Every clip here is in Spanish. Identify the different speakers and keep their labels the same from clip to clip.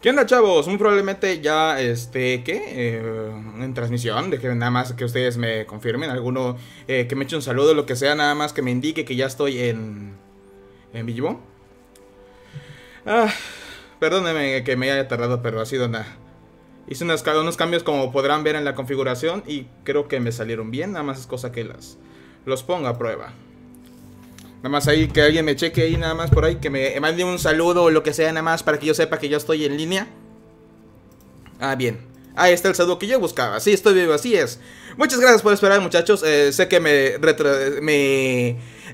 Speaker 1: ¿Qué onda, chavos? Muy probablemente ya, este, ¿qué? Eh, en transmisión, dejen nada más que ustedes me confirmen, alguno eh, que me eche un saludo, lo que sea, nada más que me indique que ya estoy en, en vivo. Ah, perdónenme que me haya tardado, pero ha sido nada. Hice unos, unos, cambios como podrán ver en la configuración y creo que me salieron bien, nada más es cosa que las, los ponga a prueba. Nada más ahí, que alguien me cheque ahí, nada más por ahí, que me mande un saludo o lo que sea, nada más para que yo sepa que yo estoy en línea. Ah, bien. Ahí está el saludo que yo buscaba. Sí, estoy vivo, así es. Muchas gracias por esperar, muchachos. Eh, sé que me,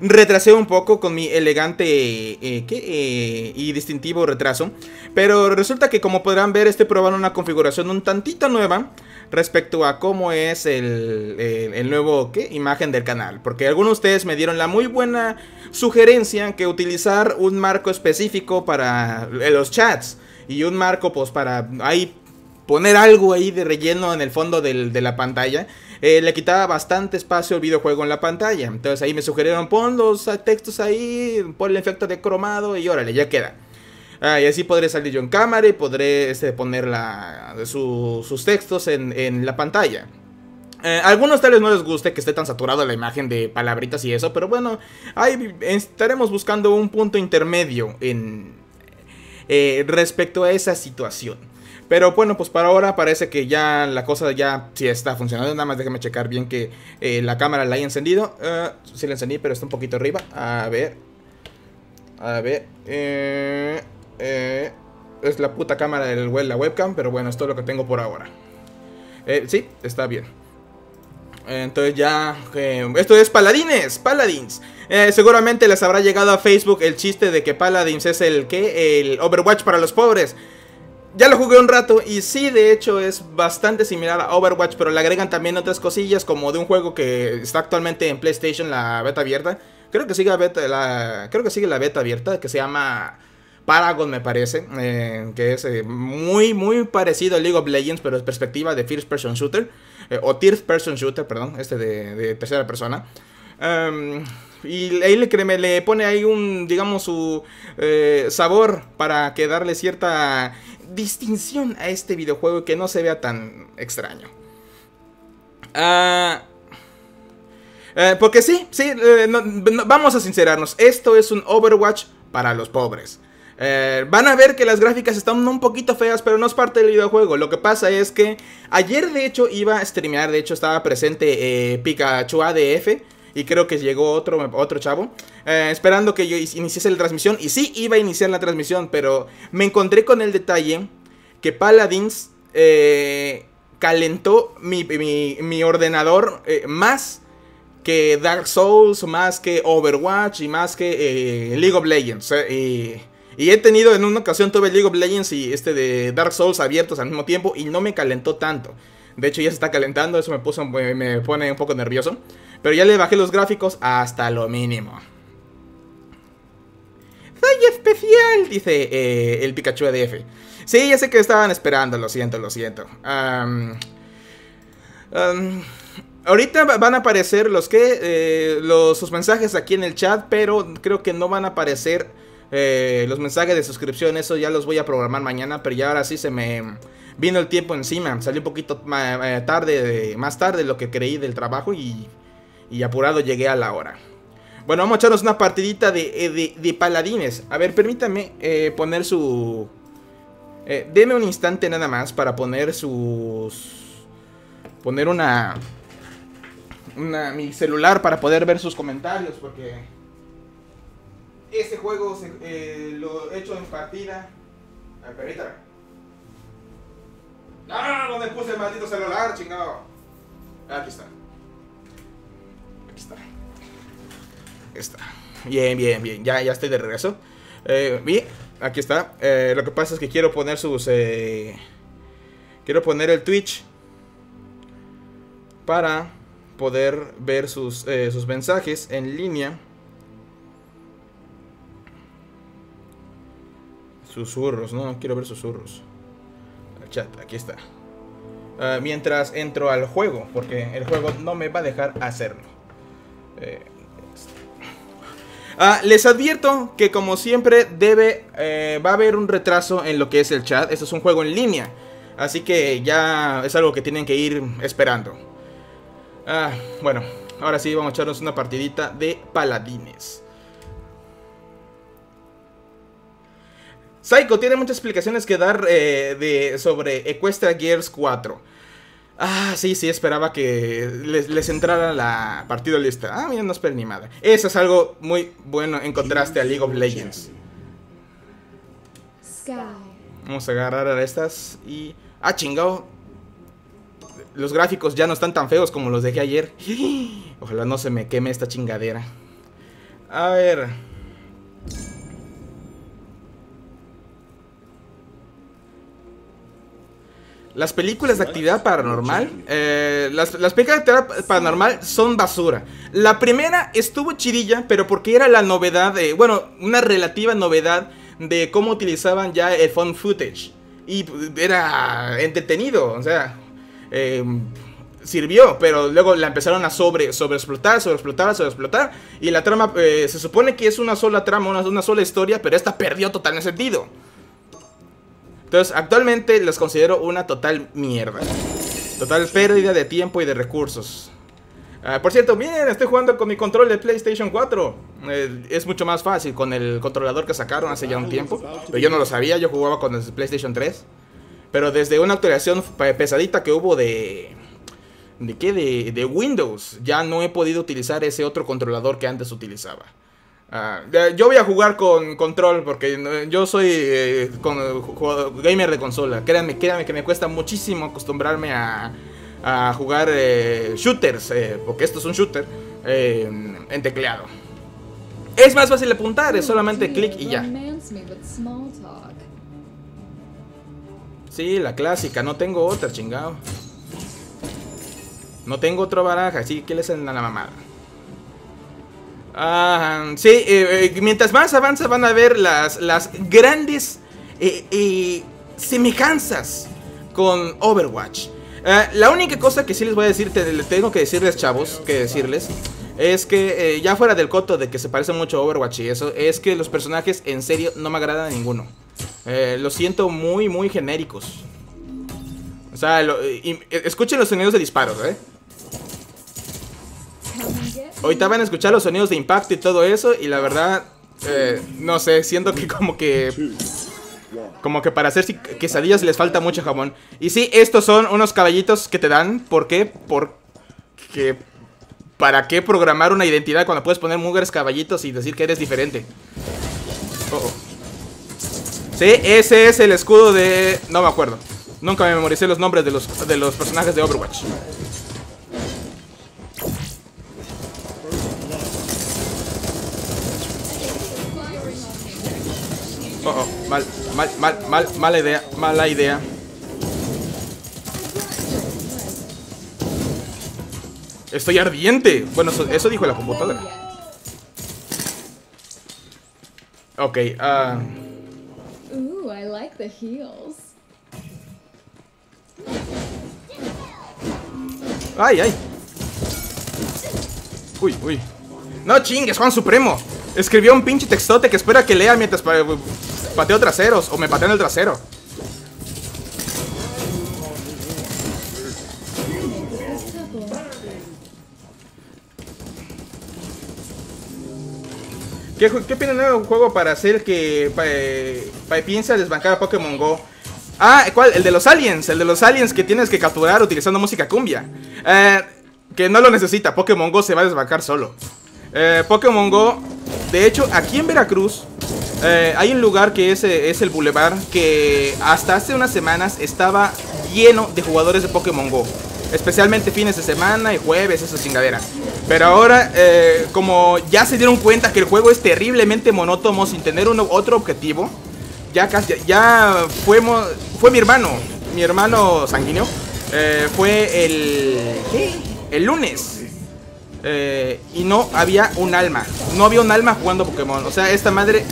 Speaker 1: retrasé un poco con mi elegante eh, ¿qué? Eh, y distintivo retraso. Pero resulta que, como podrán ver, estoy probando una configuración un tantito nueva respecto a cómo es el, el, nuevo ¿qué? imagen del canal. Porque algunos de ustedes me dieron la muy buena sugerencia que utilizar un marco específico para los chats. Y un marco pues para ahí poner algo ahí de relleno en el fondo del, de la pantalla. Eh, le quitaba bastante espacio al videojuego en la pantalla. Entonces ahí me sugirieron, pon los textos ahí, pon el efecto de cromado y órale, ya queda. Ah, y así podré salir yo en cámara y podré este, poner la, sus textos en, la pantalla. Eh, algunos tal vez no les guste que esté tan saturado la imagen de palabritas y eso, pero bueno, ahí estaremos buscando un punto intermedio en eh, respecto a esa situación. Pero bueno, pues para ahora parece que ya la cosa ya sí está funcionando. Nada más déjame checar bien que eh, la cámara la haya encendido. sí la encendí, pero está un poquito arriba. A ver. A ver. Eh... Eh, es la puta cámara del web, webcam, pero bueno, es todo lo que tengo por ahora. Eh, sí, está bien. Entonces ya... esto es Paladines, Paladins. Eh, seguramente les habrá llegado a Facebook el chiste de que Paladins es el que el Overwatch para los pobres. Ya lo jugué un rato y sí, de hecho es bastante similar a Overwatch, pero le agregan también otras cosillas como de un juego que está actualmente en PlayStation, la beta abierta. Creo que sigue la beta, la, creo que sigue la beta abierta, que se llama Paragon me parece, eh, que es eh, muy, muy parecido a League of Legends, pero es perspectiva de First Person Shooter, eh, o Third Person Shooter, perdón, este de, tercera persona. Em, y ahí le, le pone ahí un, digamos, su sabor para que darle cierta distinción a este videojuego que no se vea tan extraño. Ah, porque sí, sí, vamos a sincerarnos, esto es un Overwatch para los pobres. Eh, van a ver que las gráficas están un poquito feas, pero no es parte del videojuego. Lo que pasa es que ayer, de hecho, iba a streamear. De hecho, estaba presente eh, Pikachu ADF. Y creo que llegó otro, otro chavo. Eh, esperando que yo iniciase la transmisión. Y sí, iba a iniciar la transmisión. Pero me encontré con el detalle que Paladins calentó mi, mi ordenador más que Dark Souls, más que Overwatch y más que League of Legends. y y he tenido, en una ocasión tuve League of Legends y este de Dark Souls abiertos al mismo tiempo y no me calentó tanto. De hecho ya se está calentando, eso me, pone un poco nervioso. Pero ya le bajé los gráficos hasta lo mínimo. Soy especial, dice eh, el Pikachu ADF. Sí, ya sé que estaban esperando, lo siento, lo siento. ahorita van a aparecer los que eh, los, sus mensajes aquí en el chat, pero creo que no van a aparecer eh, los mensajes de suscripción, eso ya los voy a programar mañana, pero ya ahora sí se me vino el tiempo encima. Salí un poquito eh, tarde, más tarde de lo que creí del trabajo y, apurado llegué a la hora. Bueno, vamos a echarnos una partidita de, eh, de, paladines. A ver, permítame poner su... deme un instante nada más para poner sus... Poner una... Una, mi celular para poder ver sus comentarios porque... Este juego eh, lo he hecho en partida. A ver, permítame. No, ¿dónde puse el maldito celular, chingado? Aquí está. Aquí está. Está. Bien, bien, bien. Ya, ya estoy de regreso. Eh, aquí está. Eh, lo que pasa es que quiero poner sus. Eh, quiero poner el Twitch para poder ver sus, sus mensajes en línea. Susurros, no, quiero ver susurros. El chat, aquí está. Ah, mientras entro al juego, porque el juego no me va a dejar hacerlo. Eh, Ah, les advierto que como siempre debe, eh, va a haber un retraso en lo que es el chat. Esto es un juego en línea. Así que ya es algo que tienen que ir esperando. Ah, bueno, ahora sí vamos a echarnos una partidita de paladines. Psycho tiene muchas explicaciones que dar eh, de, sobre Equestria Gears 4. Ah, sí, sí, esperaba que les, entrara la partida lista. Ah, mira, no espero ni nada. Eso es algo muy bueno en contraste a League of Legends. Vamos a agarrar a estas y... Ah, chingado. Los gráficos ya no están tan feos como los dejé ayer. Ojalá no se me queme esta chingadera. A ver... Las películas de actividad paranormal, eh, las, películas de actividad paranormal son basura. La primera estuvo chidilla, pero porque era la novedad, de, bueno, una relativa novedad de cómo utilizaban ya el phone footage. Y era entretenido, o sea, em, sirvió, pero luego la empezaron a sobre, sobreexplotar, sobreexplotar, sobreexplotar. Y la trama, eh, se supone que es una sola trama, una, una sola historia, pero esta perdió totalmente sentido. Entonces, actualmente los considero una total mierda. Total pérdida de tiempo y de recursos. Ah, por cierto, miren, estoy jugando con mi control de PlayStation 4. Eh, es mucho más fácil con el controlador que sacaron hace ya un tiempo. Pero yo no lo sabía, yo jugaba con el PlayStation 3. Pero desde una actualización pesadita que hubo de... ¿De qué? De, de Windows. Ya no he podido utilizar ese otro controlador que antes utilizaba. Ah, yo voy a jugar con control porque yo soy eh, gamer de consola. Créanme, créanme que me cuesta muchísimo acostumbrarme a, jugar eh, shooters, eh, porque esto es un shooter, en tecleado. Es más fácil apuntar, es solamente clic y ya. Sí, la clásica, no tengo otra, chingado. No tengo otra baraja, así que les en la mamada. Ah, sí, eh, eh, mientras más avanza van a ver las, las grandes eh, semejanzas con Overwatch. la única cosa que sí les voy a decir, tengo que decirles chavos, que decirles, es que ya fuera del coto de que se parece mucho a Overwatch y eso, es que los personajes en serio no me agradan a ninguno. los siento muy, muy genéricos. O sea, escuchen los sonidos de disparos, ¿eh? Ahorita van a escuchar los sonidos de impacto y todo eso. Y la verdad, eh, no sé, siento que como que... Como que para hacer quesadillas les falta mucho jamón. Y sí, estos son unos caballitos que te dan. ¿Por qué? Porque... ¿Para qué programar una identidad cuando puedes poner mugres caballitos y decir que eres diferente? Oh, oh. Sí, ese es el escudo de... No me acuerdo. Nunca me memoricé los nombres de los, de los personajes de Overwatch. Oh, oh, mal, mal, mal, mal, mala idea, mala idea. Estoy ardiente. Bueno, eso, dijo la computadora. Ok, ah. Uh... I like the heels. Ay, ay. Uy, uy. No chingues, Juan Supremo. Escribió un pinche textote que espera que lea mientras pateo traseros o me patean el trasero. ¿Qué, qué opinan de un juego para hacer que pa, piensa desbancar a Pokémon Go? Ah, ¿cuál? El de los aliens, el de los aliens que tienes que capturar utilizando música cumbia. Eh, que no lo necesita, Pokémon Go se va a desbancar solo. Eh, Pokémon Go, de hecho, aquí en Veracruz eh, hay un lugar que es, eh, es el Boulevard que hasta hace unas semanas estaba lleno de jugadores de Pokémon Go. Especialmente fines de semana y jueves, esa chingadera. Pero ahora, eh, como ya se dieron cuenta que el juego es terriblemente monótono sin tener un, otro objetivo, ya casi, ya fuimos, fue mi hermano, mi hermano sanguíneo, fue el, ¿qué? El lunes. y no había un alma. No había un alma jugando Pokémon. O sea, esta madre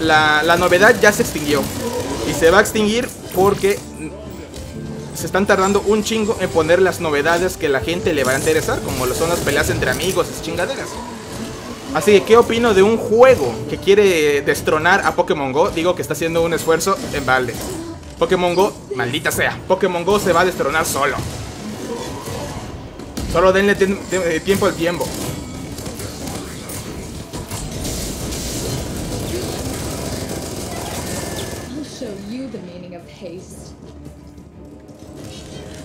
Speaker 1: la, novedad ya se extinguió. Y se va a extinguir porque se están tardando un chingo en poner las novedades que la gente le va a interesar, como lo son las peleas entre amigos, esas chingaderas. Así que, ¿qué opino de un juego que quiere destronar a Pokémon Go? Digo que está haciendo un esfuerzo en balde. Pokémon Go, maldita sea, Pokémon Go se va a destronar solo. Solo denle tiempo al tiempo.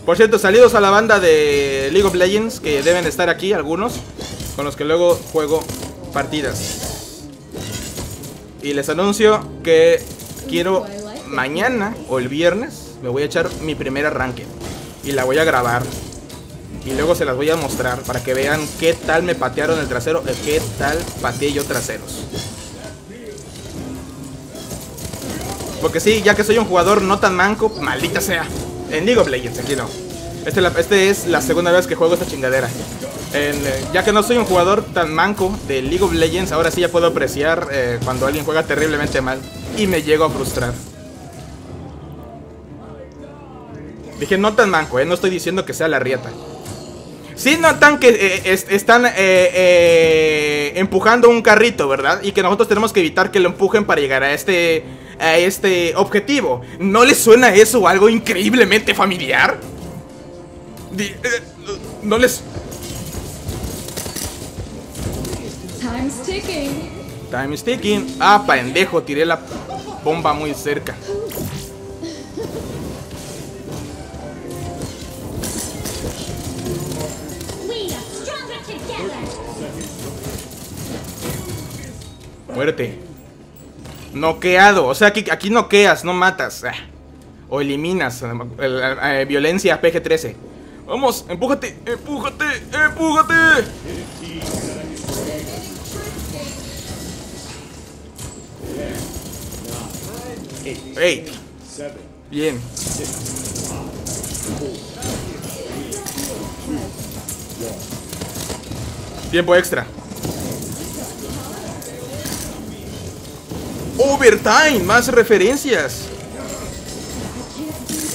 Speaker 1: Por cierto, salidos a la banda de League of Legends, que deben estar aquí algunos, con los que luego juego partidas. Y les anuncio que quiero mañana o el viernes, me voy a echar mi primer arranque. Y la voy a grabar. Y luego se las voy a mostrar para que vean qué tal me patearon el trasero, qué tal pateé yo traseros. Porque sí, ya que soy un jugador no tan manco, maldita sea. En League of Legends, aquí no. Este, este es la segunda vez que juego esta chingadera. Eh, ya que no soy un jugador tan manco de League of Legends, ahora sí ya puedo apreciar eh, cuando alguien juega terriblemente mal. Y me llego a frustrar. Dije no tan manco, eh, no estoy diciendo que sea la rieta. Sí notan que eh, están empujando un carrito, ¿verdad? Y que nosotros tenemos que evitar que lo empujen para llegar a este a este objetivo. ¿No les suena eso algo increíblemente familiar? Eh, no les... Time ticking. Time ticking. Ah, pendejo, tiré la bomba muy cerca. Muérete. Noqueado. O sea, aquí, aquí noqueas, no matas. Ah. O eliminas. Eh, eh, violencia PG-13. Vamos, empújate, empújate, empújate. Hey. Bien. Tiempo extra. Overtime, más referencias.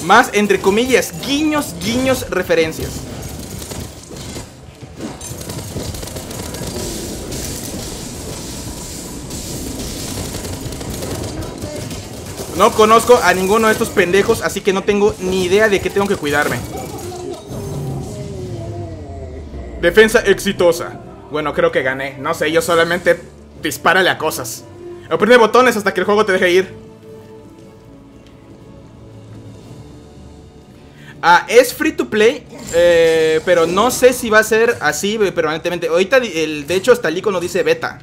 Speaker 1: Más, entre comillas, guiños, guiños, referencias. No conozco a ninguno de estos pendejos, así que no tengo ni idea de qué tengo que cuidarme. Defensa exitosa. Bueno, creo que gané. No sé, yo solamente dispárale a cosas. Oprime botones hasta que el juego te deje ir. Ah, es free to play, eh, pero no sé si va a ser así permanentemente. Ahorita, el, de hecho, hasta el icono dice beta.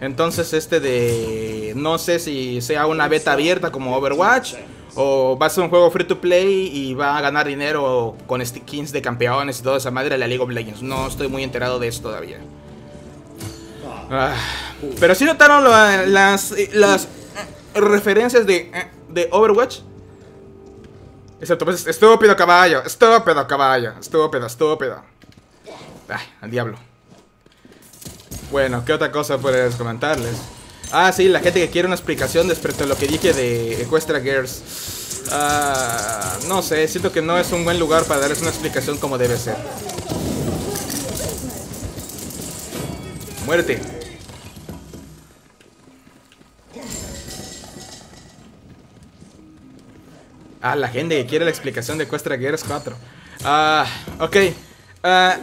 Speaker 1: Entonces, este de... No sé si sea una beta abierta como Overwatch. O va a ser un juego free to play y va a ganar dinero con skins de campeones y toda esa madre de la League of Legends. No estoy muy enterado de eso todavía. Ah, pero si notaron las, las referencias de, de Overwatch. Excepto, pues, estúpido caballo, estúpido caballo, estúpido, estúpido. Ay, al diablo. Bueno, ¿qué otra cosa puedes comentarles? Ah, sí, la gente que quiere una explicación respecto a lo que dije de Equestra Girls. Ah, no sé, siento que no es un buen lugar para darles una explicación como debe ser. Muérete. Ah, la gente que quiere la explicación de Equestria Gears 4. Ah, ok. Ah,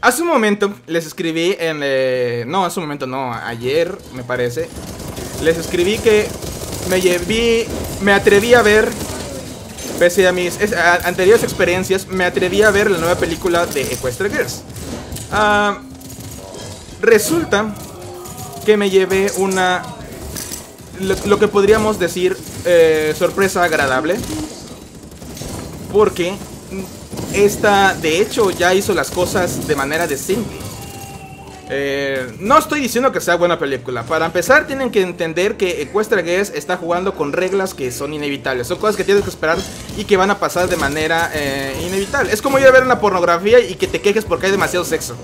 Speaker 1: hace un momento les escribí en... Eh, no, hace un momento no, ayer me parece. Les escribí que me lleví... Me atreví a ver... Pese a mis anteriores experiencias, me atreví a ver la nueva película de Equestria Gears. Ah, resulta que me llevé una... Lo, que podríamos decir eh, sorpresa agradable porque esta, de hecho, ya hizo las cosas de manera decente. Eh, no estoy diciendo que sea buena película. Para empezar, tienen que entender que Equestria Guest está jugando con reglas que son inevitables. Son cosas que tienes que esperar y que van a pasar de manera eh, inevitable. Es como ir a ver una pornografía y que te quejes porque hay demasiado sexo.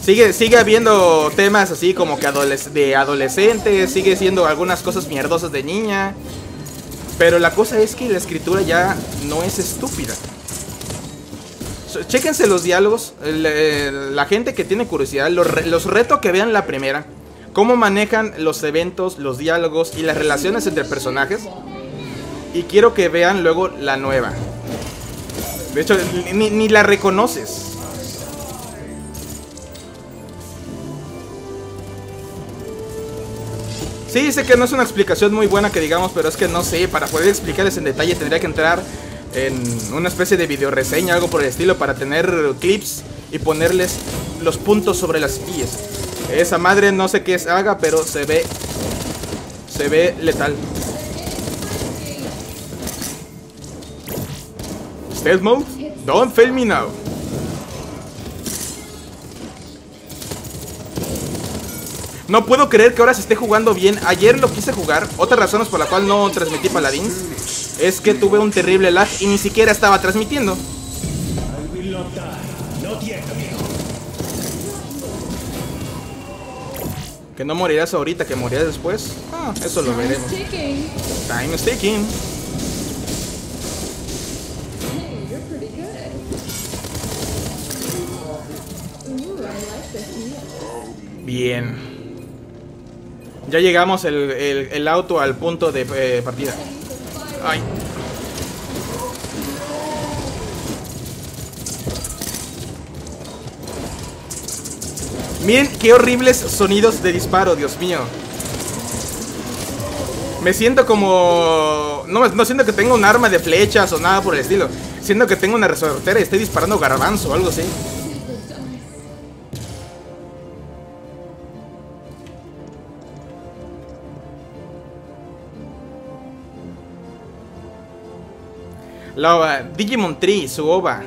Speaker 1: Sigue, sigue habiendo temas así como que de adolescentes, sigue siendo algunas cosas mierdosas de niña. Pero la cosa es que la escritura ya no es estúpida. Chéquense los diálogos. la gente que tiene curiosidad, los, reto que vean la primera. Cómo manejan los eventos, los diálogos y las relaciones entre personajes. Y quiero que vean luego la nueva. De hecho, ni, ni la reconoces. Sí, sé que no es una explicación muy buena que digamos, pero es que no sé, para poder explicarles en detalle tendría que entrar en una especie de video reseña, algo por el estilo, para tener clips y ponerles los puntos sobre las sillas. Esa madre no sé qué haga, pero se ve, se ve letal. Stealth mode? Don't fail me now. No puedo creer que ahora se esté jugando bien. Ayer lo quise jugar. Otras razones por la cual no transmití Paladins es que tuve un terrible lag y ni siquiera estaba transmitiendo. Que no morirás ahorita, que morirás después. Ah, eso lo veremos. Time is ticking. Bien. Ya llegamos el, auto al punto de eh, partida. Ay. Miren qué horribles sonidos de disparo, Dios mío. Me siento como... No, no siento que tenga un arma de flechas o nada por el estilo. Siento que tengo una resortera y estoy disparando garbanzo o algo así. La Digimon Tree, su OVA.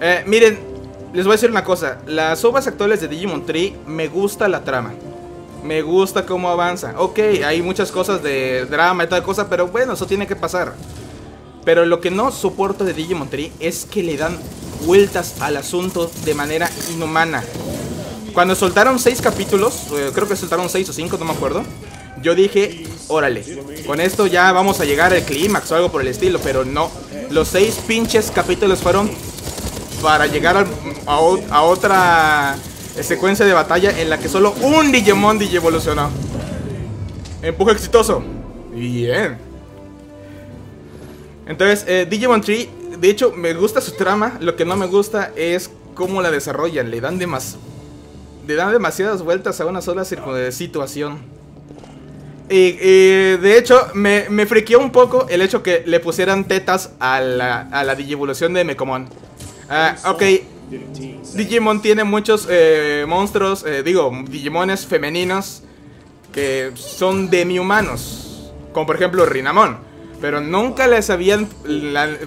Speaker 1: Eh, miren, les voy a decir una cosa. Las OVAs actuales de Digimon Tree, me gusta la trama. Me gusta cómo avanza. Ok, hay muchas cosas de drama y tal cosa, pero bueno, eso tiene que pasar. Pero lo que no soporto de Digimon Tree es que le dan vueltas al asunto de manera inhumana. Cuando soltaron seis capítulos, eh, creo que soltaron seis o cinco, no me acuerdo. Yo dije, órale, con esto ya vamos a llegar al clímax o algo por el estilo, pero no. Los seis pinches capítulos fueron para llegar a, otra secuencia de batalla en la que solo un Digimon Digievolucionó. Empuje exitoso. Bien. Entonces, eh, Digimon Tree, de hecho, me gusta su trama. Lo que no me gusta es cómo la desarrollan. Le dan, demas le dan demasiadas vueltas a una sola situación. Y, de hecho, me, me friqueó un poco el hecho que le pusieran tetas a la, a la Digivolución de Mecomon. Ah, ok, Digimon tiene muchos eh, monstruos, eh, digo, Digimones femeninos que son demi-humanos. Como por ejemplo Rinamon. Pero nunca les habían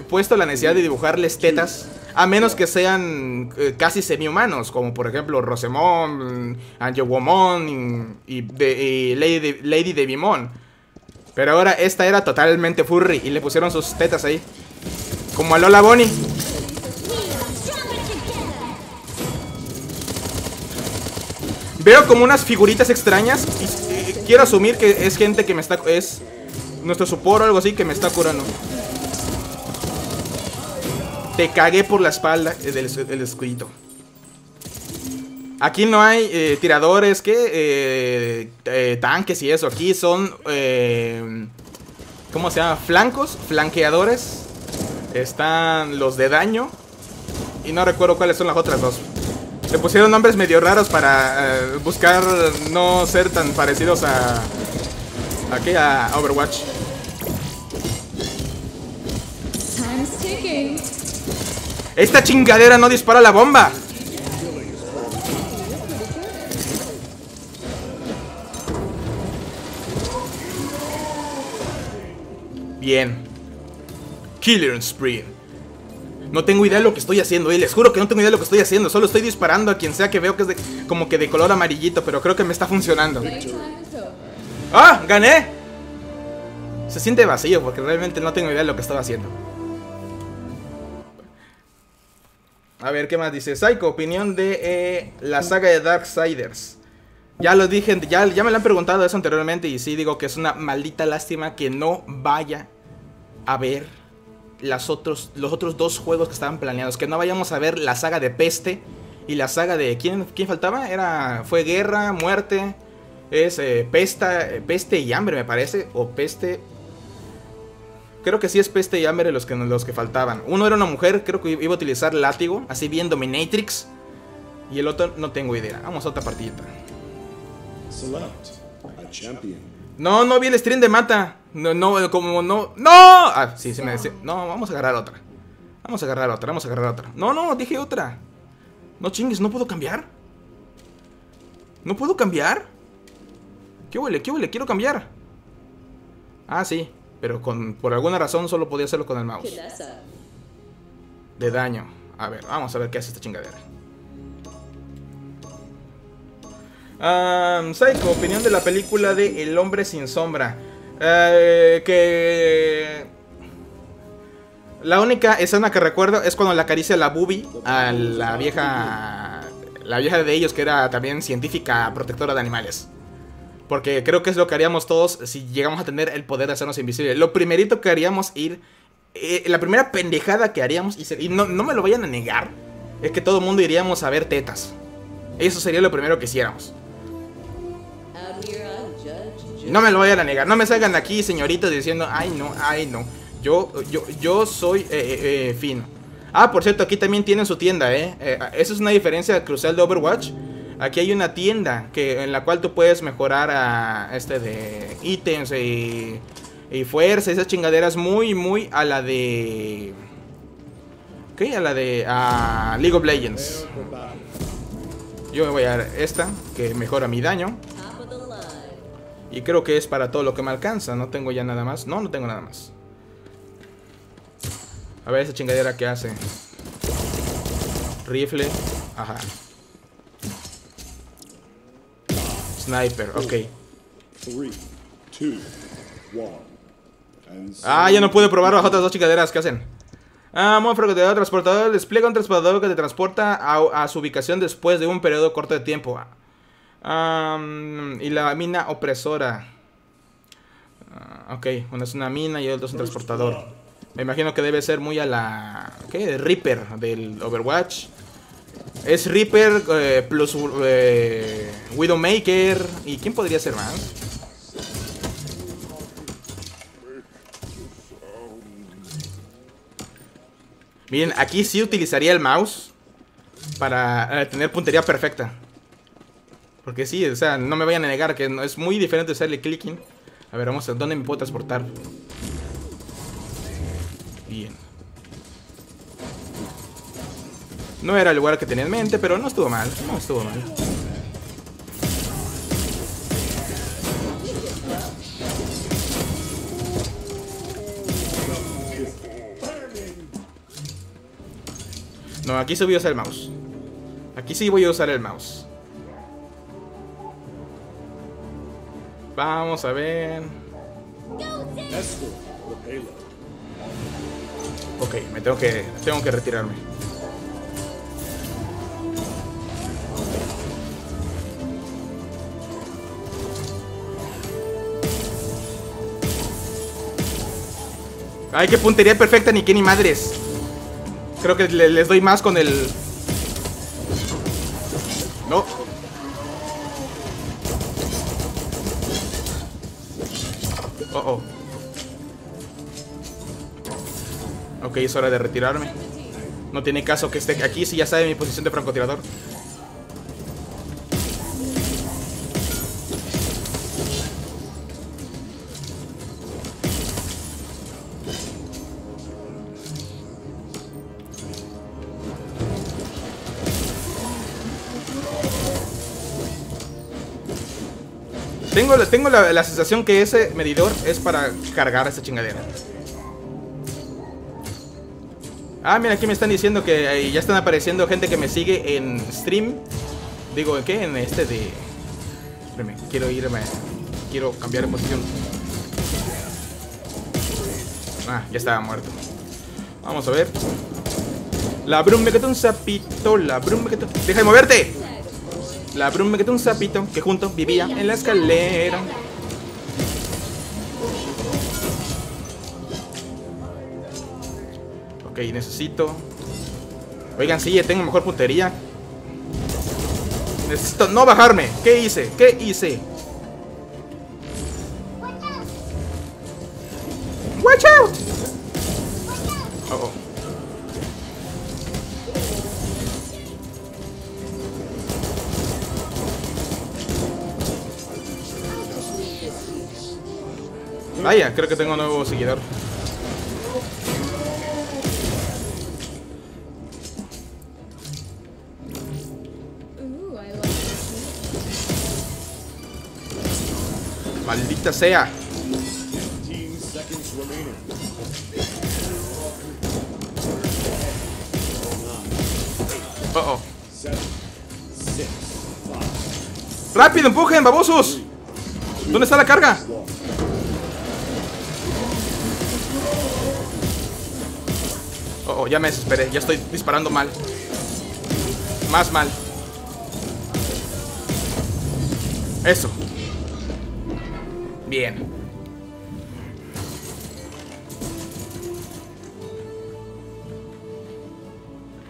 Speaker 1: puesto la necesidad de dibujarles tetas a menos que sean eh, casi semi-humanos, como por ejemplo Rosemon, Angewomon y, y, Lady, Lady Devimon. Pero ahora esta era totalmente furry y le pusieron sus tetas ahí. Como a Lola Bonnie. Veo como unas figuritas extrañas y, quiero asumir que es gente que me está... Es nuestro support o algo así que me está curando. Te cagué por la espalda del, escudito. Aquí no hay eh, tiradores, que eh, eh, tanques y eso. Aquí son, ¿cómo se llama? Flancos, flanqueadores. Están los de daño. Y no recuerdo cuáles son las otras dos. Le pusieron nombres medio raros para buscar no ser tan parecidos a... ¿A qué? A Overwatch. ¡Esta chingadera no dispara la bomba! Bien. Killer Spree. No tengo idea de lo que estoy haciendo, eh. Les juro que no tengo idea de lo que estoy haciendo. Solo estoy disparando a quien sea que veo que es como que de color amarillito, pero creo que me está funcionando. ¡Ah! ¡Gané! Se siente vacío porque realmente no tengo idea de lo que estaba haciendo. A ver, ¿qué más dice? Psycho, opinión de eh, la saga de Darksiders. Ya lo dije, ya, me lo han preguntado eso anteriormente y sí digo que es una maldita lástima que no vaya a ver las otros, los otros dos juegos que estaban planeados. Que no vayamos a ver la saga de Peste y la saga de... ¿Quién, quién faltaba? Era, fue Guerra, Muerte, es eh, pesta, Peste y Hambre me parece. O Peste... Creo que sí es Peste y Hambre los que, los que faltaban. Uno era una mujer, creo que iba a utilizar látigo, así bien dominatrix. Y el otro no tengo idea. Vamos a otra partidita. No, no vi el stream de Mata. No, no, como no. ¡No! Ah, sí, sí me decía. No, vamos a agarrar otra. Vamos a agarrar otra, vamos a agarrar otra. No, no, dije otra. No chingues, ¿no puedo cambiar? ¿No puedo cambiar? ¿Qué huele? ¿Qué huele? Quiero cambiar. Ah, sí. Pero con, por alguna razón solo podía hacerlo con el mouse. De daño. A ver, vamos a ver qué hace esta chingadera. Um, Psycho, opinión de la película de El hombre sin sombra. Eh, que. La única escena que recuerdo es cuando le acaricia la boobie a la vieja. La vieja de ellos, que era también científica protectora de animales. Porque creo que es lo que haríamos todos si llegamos a tener el poder de hacernos invisibles. Lo primerito que haríamos ir. Eh, la primera pendejada que haríamos, y, no, no, me lo vayan a negar, es que todo el mundo iríamos a ver tetas. Eso sería lo primero que hiciéramos. No me lo vayan a negar. No me salgan aquí, señoritas, diciendo, ay no, ay no. Yo, yo, yo soy eh, eh, eh, fino. Ah, por cierto, aquí también tienen su tienda, ¿eh? Esa es una diferencia crucial de Overwatch. Aquí hay una tienda que, en la cual tú puedes mejorar a este de ítems y, y fuerza. Esas chingaderas muy, muy a la de... ¿Qué? A la de League of Legends. Yo me voy a dar esta, que mejora mi daño. Y creo que es para todo lo que me alcanza. No tengo ya nada más. No, no tengo nada más. A ver esa chingadera que hace. Rifle. Ajá. Sniper, ok. Ah, ya no pude probar las otras dos chingaderas que hacen. Ah, de transportador despliega un transportador que te transporta a, a, su ubicación después de un periodo corto de tiempo y la mina opresora. Uh, ok, una es una mina y el otro es un transportador. Me imagino que debe ser muy a la... ¿Qué? Reaper del Overwatch. Es Reaper eh, plus eh, Widowmaker. ¿Y quién podría ser más? Miren, aquí sí utilizaría el mouse para eh, tener puntería perfecta. Porque sí, o sea, no me vayan a negar que es muy diferente hacerle clicking. A ver, vamos a dónde me puedo transportar. Bien. No era el lugar que tenía en mente, pero no estuvo mal. No estuvo mal. No, aquí sí voy a usar el mouse. Aquí sí voy a usar el mouse. Vamos a ver. Ok, me tengo que, tengo que retirarme. Ay, qué puntería perfecta, ni qué ni madres. Creo que les doy más con el... No, Oh, oh. Ok, es hora de retirarme. No tiene caso que esté aquí si ya sabe mi posición de francotirador. Tengo, tengo la, sensación que ese medidor es para cargar esa chingadera. Ah, mira, aquí me están diciendo que ya están apareciendo gente que me sigue en stream. Digo, ¿en qué? En este de... Espérame, quiero irme... Quiero cambiar de posición. Ah, ya estaba muerto. Vamos a ver. La Brum me quedó un sapito. La Brum me quedó... ¡Deja de moverte! La bruma quedó un sapito que junto vivía en la escalera. Ok, necesito... Oigan, sí, tengo mejor puntería. Necesito no bajarme. ¿Qué hice? ¿Qué hice? Watch out. Vaya, creo que tengo un nuevo seguidor. Maldita sea. Oh, oh. ¡Rápido, empujen, babosos! ¿Dónde está la carga? Oh, ya me desesperé. Ya estoy disparando mal. Más mal. Eso. Bien.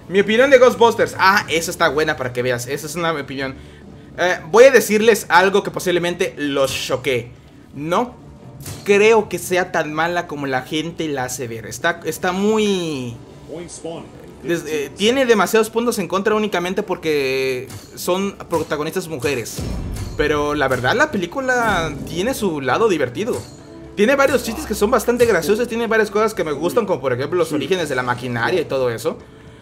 Speaker 1: Mi opinión de Ghostbusters. Ah, esa está buena para que veas. Esa es una opinión. Eh, voy a decirles algo que posiblemente los choqué. No creo que sea tan mala como la gente la hace ver. Está, está muy... Eh, tiene demasiados puntos en contra únicamente porque son protagonistas mujeres. Pero la verdad la película tiene su lado divertido. Tiene varios chistes que son bastante graciosos, tiene varias cosas que me gustan, como por ejemplo los orígenes de la maquinaria y todo eso.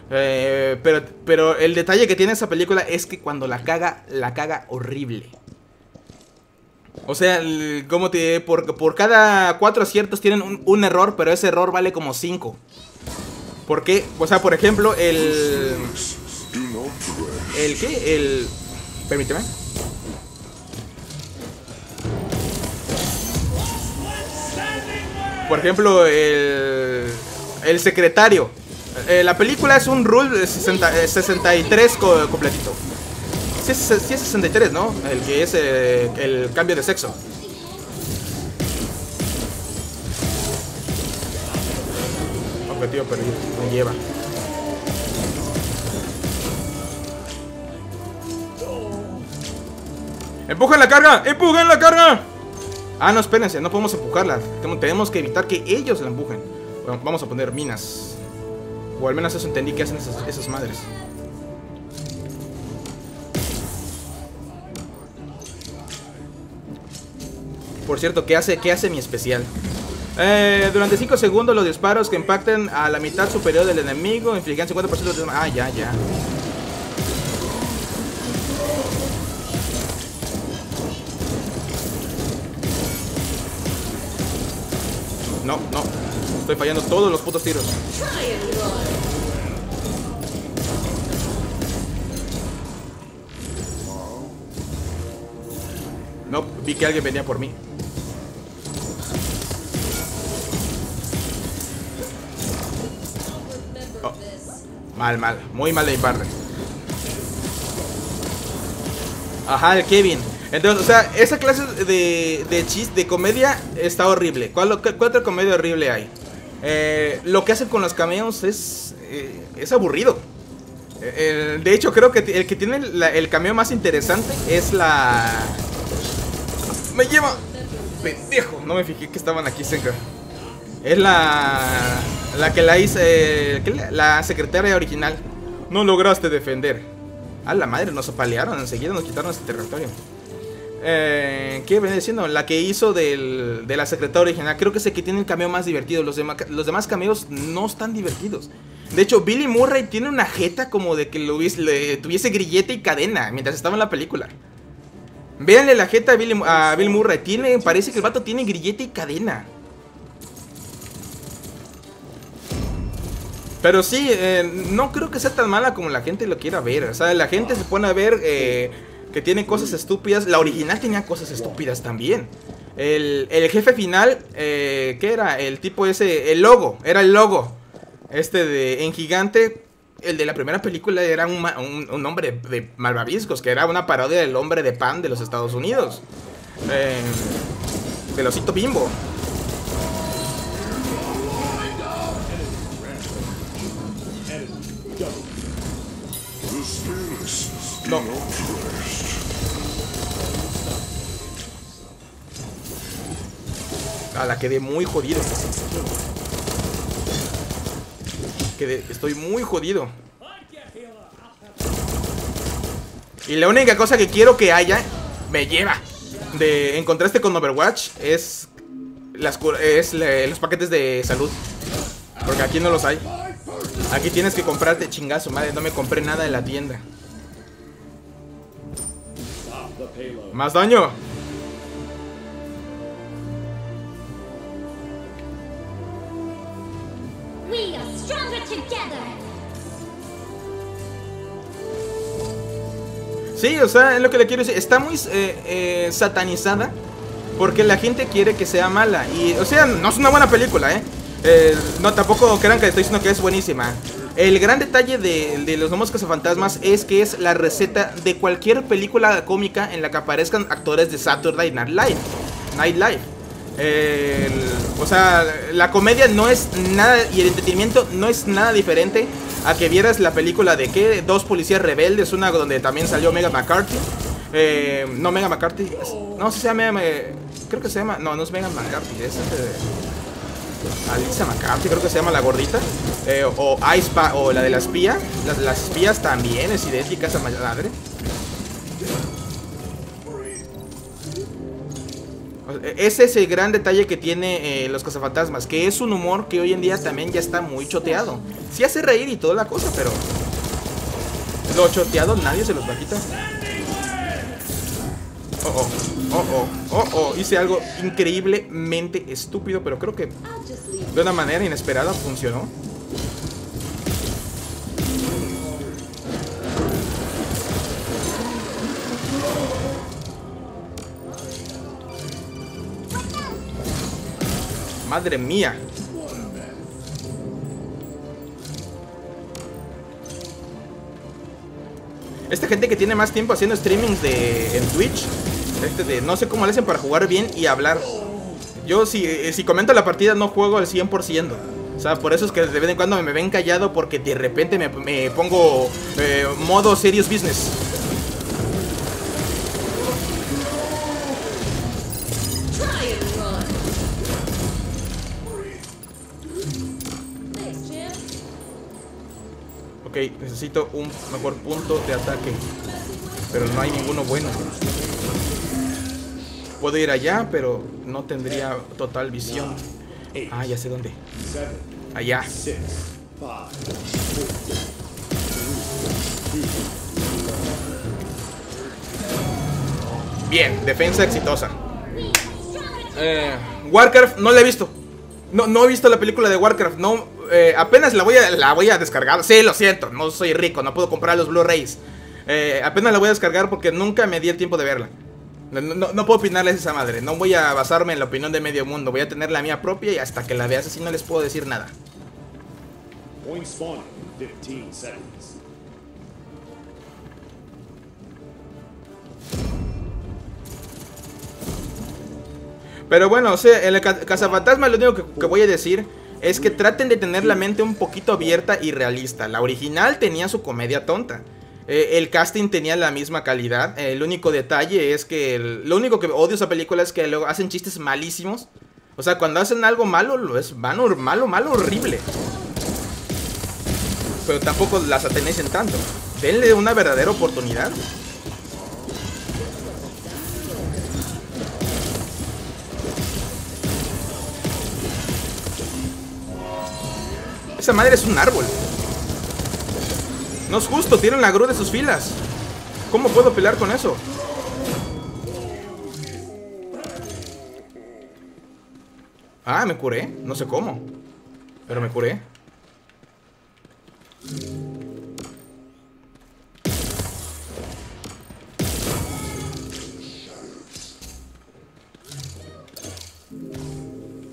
Speaker 1: Eh, pero, pero el detalle que tiene esa película es que cuando la caga, la caga horrible. O sea, como te, por, por cada cuatro aciertos tienen un, un, error, pero ese error vale como cinco. ¿Por qué? O sea, por ejemplo, el... ¿El qué? El... Permíteme. Por ejemplo, el... El secretario. Eh, la película es un rule de 60, 63 co completito. Sí sí es, 63, ¿no? El que es eh, el cambio de sexo. Objetivo perdido, me lleva. ¡Empujen la carga! ¡Empujen la carga! Ah, no, espérense, no podemos empujarla. Tenemos que evitar que ellos la empujen. Bueno, vamos a poner minas. O al menos eso entendí que hacen esas, esas madres. Por cierto, ¿qué hace, qué hace mi especial? Eh, durante 5 segundos los disparos que impacten a la mitad superior del enemigo infligen 50% de... Ah, ya, ya. No, no. Estoy fallando todos los putos tiros. No, vi que alguien venía por mí. Mal, mal. Muy mal de mi parte. Ajá, el Kevin. Entonces, o sea, esa clase de, de chiste, de comedia, está horrible. ¿Cuál, ¿Cuál, otra comedia horrible hay? Eh, lo que hacen con los cameos es, eh, es aburrido. Eh, de hecho, creo que el que tiene el cameo más interesante es la... ¡Me lleva! ¡Pendejo! No me fijé que estaban aquí cerca. Es la... La que la hice... La secretaria original. No lograste defender. A la madre, nos apalearon. Enseguida nos quitaron este territorio. Eh, ¿Qué venía diciendo? La que hizo del, de la secretaria original. Creo que es el que tiene el cameo más divertido. Los, demás los demás cameos no están divertidos. De hecho, Billy Murray tiene una jeta como de que le tuviese grillete y cadena mientras estaba en la película. Véanle la jeta a Billy, a Bill Murray. Tiene, parece que el vato tiene grillete y cadena. Pero sí, eh, no creo que sea tan mala como la gente lo quiera ver. O sea, la gente se pone a ver... Eh, que tiene cosas estúpidas. La original tenía cosas estúpidas también. El, jefe final, eh, ¿qué era? El tipo ese, el logo, era el logo. Este de en gigante, el de la primera película era un, un, hombre de malvaviscos, que era una parodia del hombre de pan de los Estados Unidos. Eh, Bimbo. No. A la quedé muy jodido. Quedé, estoy muy jodido. Y la única cosa que quiero que haya me lleva de en contraste con Overwatch es las es los paquetes de salud. Porque aquí no los hay. Aquí tienes que comprarte chingazo, madre, no me compré nada en la tienda. Más daño. Sí, o sea, es lo que le quiero decir. Está muy eh, eh, satanizada porque la gente quiere que sea mala. Y, o sea, no es una buena película, ¿eh? eh no, tampoco crean que estoy diciendo que es buenísima. El gran detalle de, de los Nomos Fantasmas es que es la receta de cualquier película cómica en la que aparezcan actores de Saturday Night Live. Night Live. o sea, la comedia no es nada y el entretenimiento no es nada diferente a que vieras la película de qué dos policías rebeldes, una donde también salió Mega McCarthy. Eh, no, Mega McCarthy. No, se llama. creo que se llama. No, no es Mega McCarthy. Es este. Alicia McCarthy, creo que se llama la gordita. Eh, o Ice o la de la espía. Las las espías también es idéntica a esa madre. Ese es el gran detalle que tiene eh, los cazafantasmas, que es un humor que hoy en día también ya está muy choteado. Sí hace reír y toda la cosa, pero lo choteado nadie se los va a quitar. Oh, oh, oh, oh, oh, oh, hice algo increíblemente estúpido, pero creo que de una manera inesperada funcionó. Madre mía. Esta gente que tiene más tiempo haciendo streamings de, en Twitch, este de, no sé cómo le hacen para jugar bien y hablar. Yo si, eh, si comento la partida no juego al 100%. O sea, por eso es que de vez en cuando me ven callado porque de repente me, pongo eh, modo serious business. Ok, necesito un mejor punto de ataque. Pero no hay ninguno bueno. Puedo ir allá, pero no tendría total visión. Ah, ya sé dónde. Allá. Bien, defensa exitosa. Eh, Warcraft no la he visto. No, no he visto la película de Warcraft. No, eh, apenas la voy, a, la voy a descargar. Sí, lo siento, no soy rico, no puedo comprar los Blu-rays. Eh, apenas la voy a descargar porque nunca me di el tiempo de verla. No, puedo opinarles esa madre. No voy a basarme en la opinión de medio mundo. Voy a tener la mía propia y hasta que la veas así no les puedo decir nada. Pero bueno, o sea, en el Cazafantasma lo único que voy a decir es que traten de tener la mente un poquito abierta y realista. La original tenía su comedia tonta. Eh, el casting tenía la misma calidad. el único detalle es que. lo único que odio esa película es que luego hacen chistes malísimos. O sea, cuando hacen algo malo, lo es malo, malo, malo, horrible. Pero tampoco la satanicen tanto. Denle una verdadera oportunidad. Esa madre es un árbol. No es justo, tienen la grúa de sus filas. ¿Cómo puedo pelear con eso? Ah, me curé. No sé cómo. Pero me curé.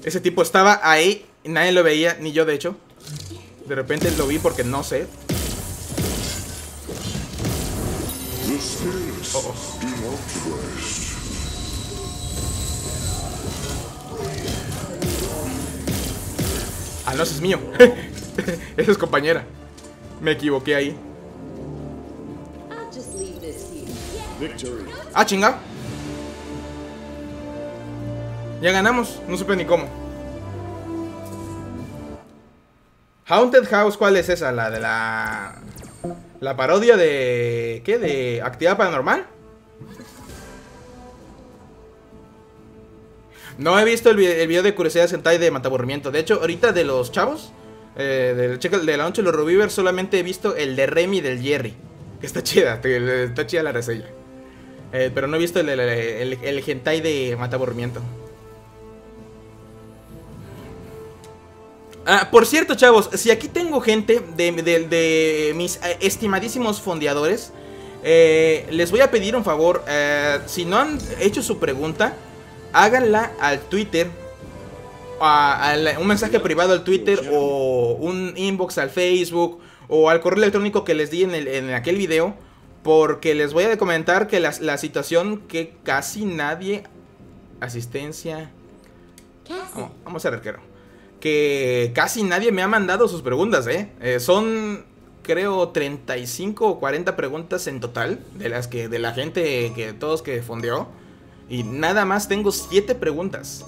Speaker 1: Ese tipo estaba ahí nadie lo veía, ni yo de hecho. De repente lo vi porque no sé. Oh, oh. Ah, no, ese es mío. Esa es compañera. Me equivoqué ahí. Ah, chinga. Ya ganamos, no supe ni cómo. Haunted House, ¿cuál es esa? La de la... La parodia de... ¿Qué? ¿De actividad paranormal? No he visto el, video de curiosidad sentai de mataburrimiento. De hecho, ahorita de los chavos, eh, del de la noche los Revivers, solamente he visto el de Remy del Jerry. Que está chida, está chida la reseña. Eh, pero no he visto el, el, el, hentai de mataburrimiento. Ah, por cierto, chavos, si aquí tengo gente de, mis eh, estimadísimos fondeadores, eh, les voy a pedir un favor. si no han hecho su pregunta, háganla al Twitter. A, un mensaje privado al Twitter o un inbox al Facebook o al correo electrónico que les di en, en aquel video. Porque les voy a comentar que la, la situación que casi nadie... Asistencia... Vamos, a ver, qué Que casi nadie me ha mandado sus preguntas, ¿eh? ¿eh? son, creo, 35 o 40 preguntas en total. De las que, de la gente que todos que fondeó. Y nada más tengo 7 preguntas.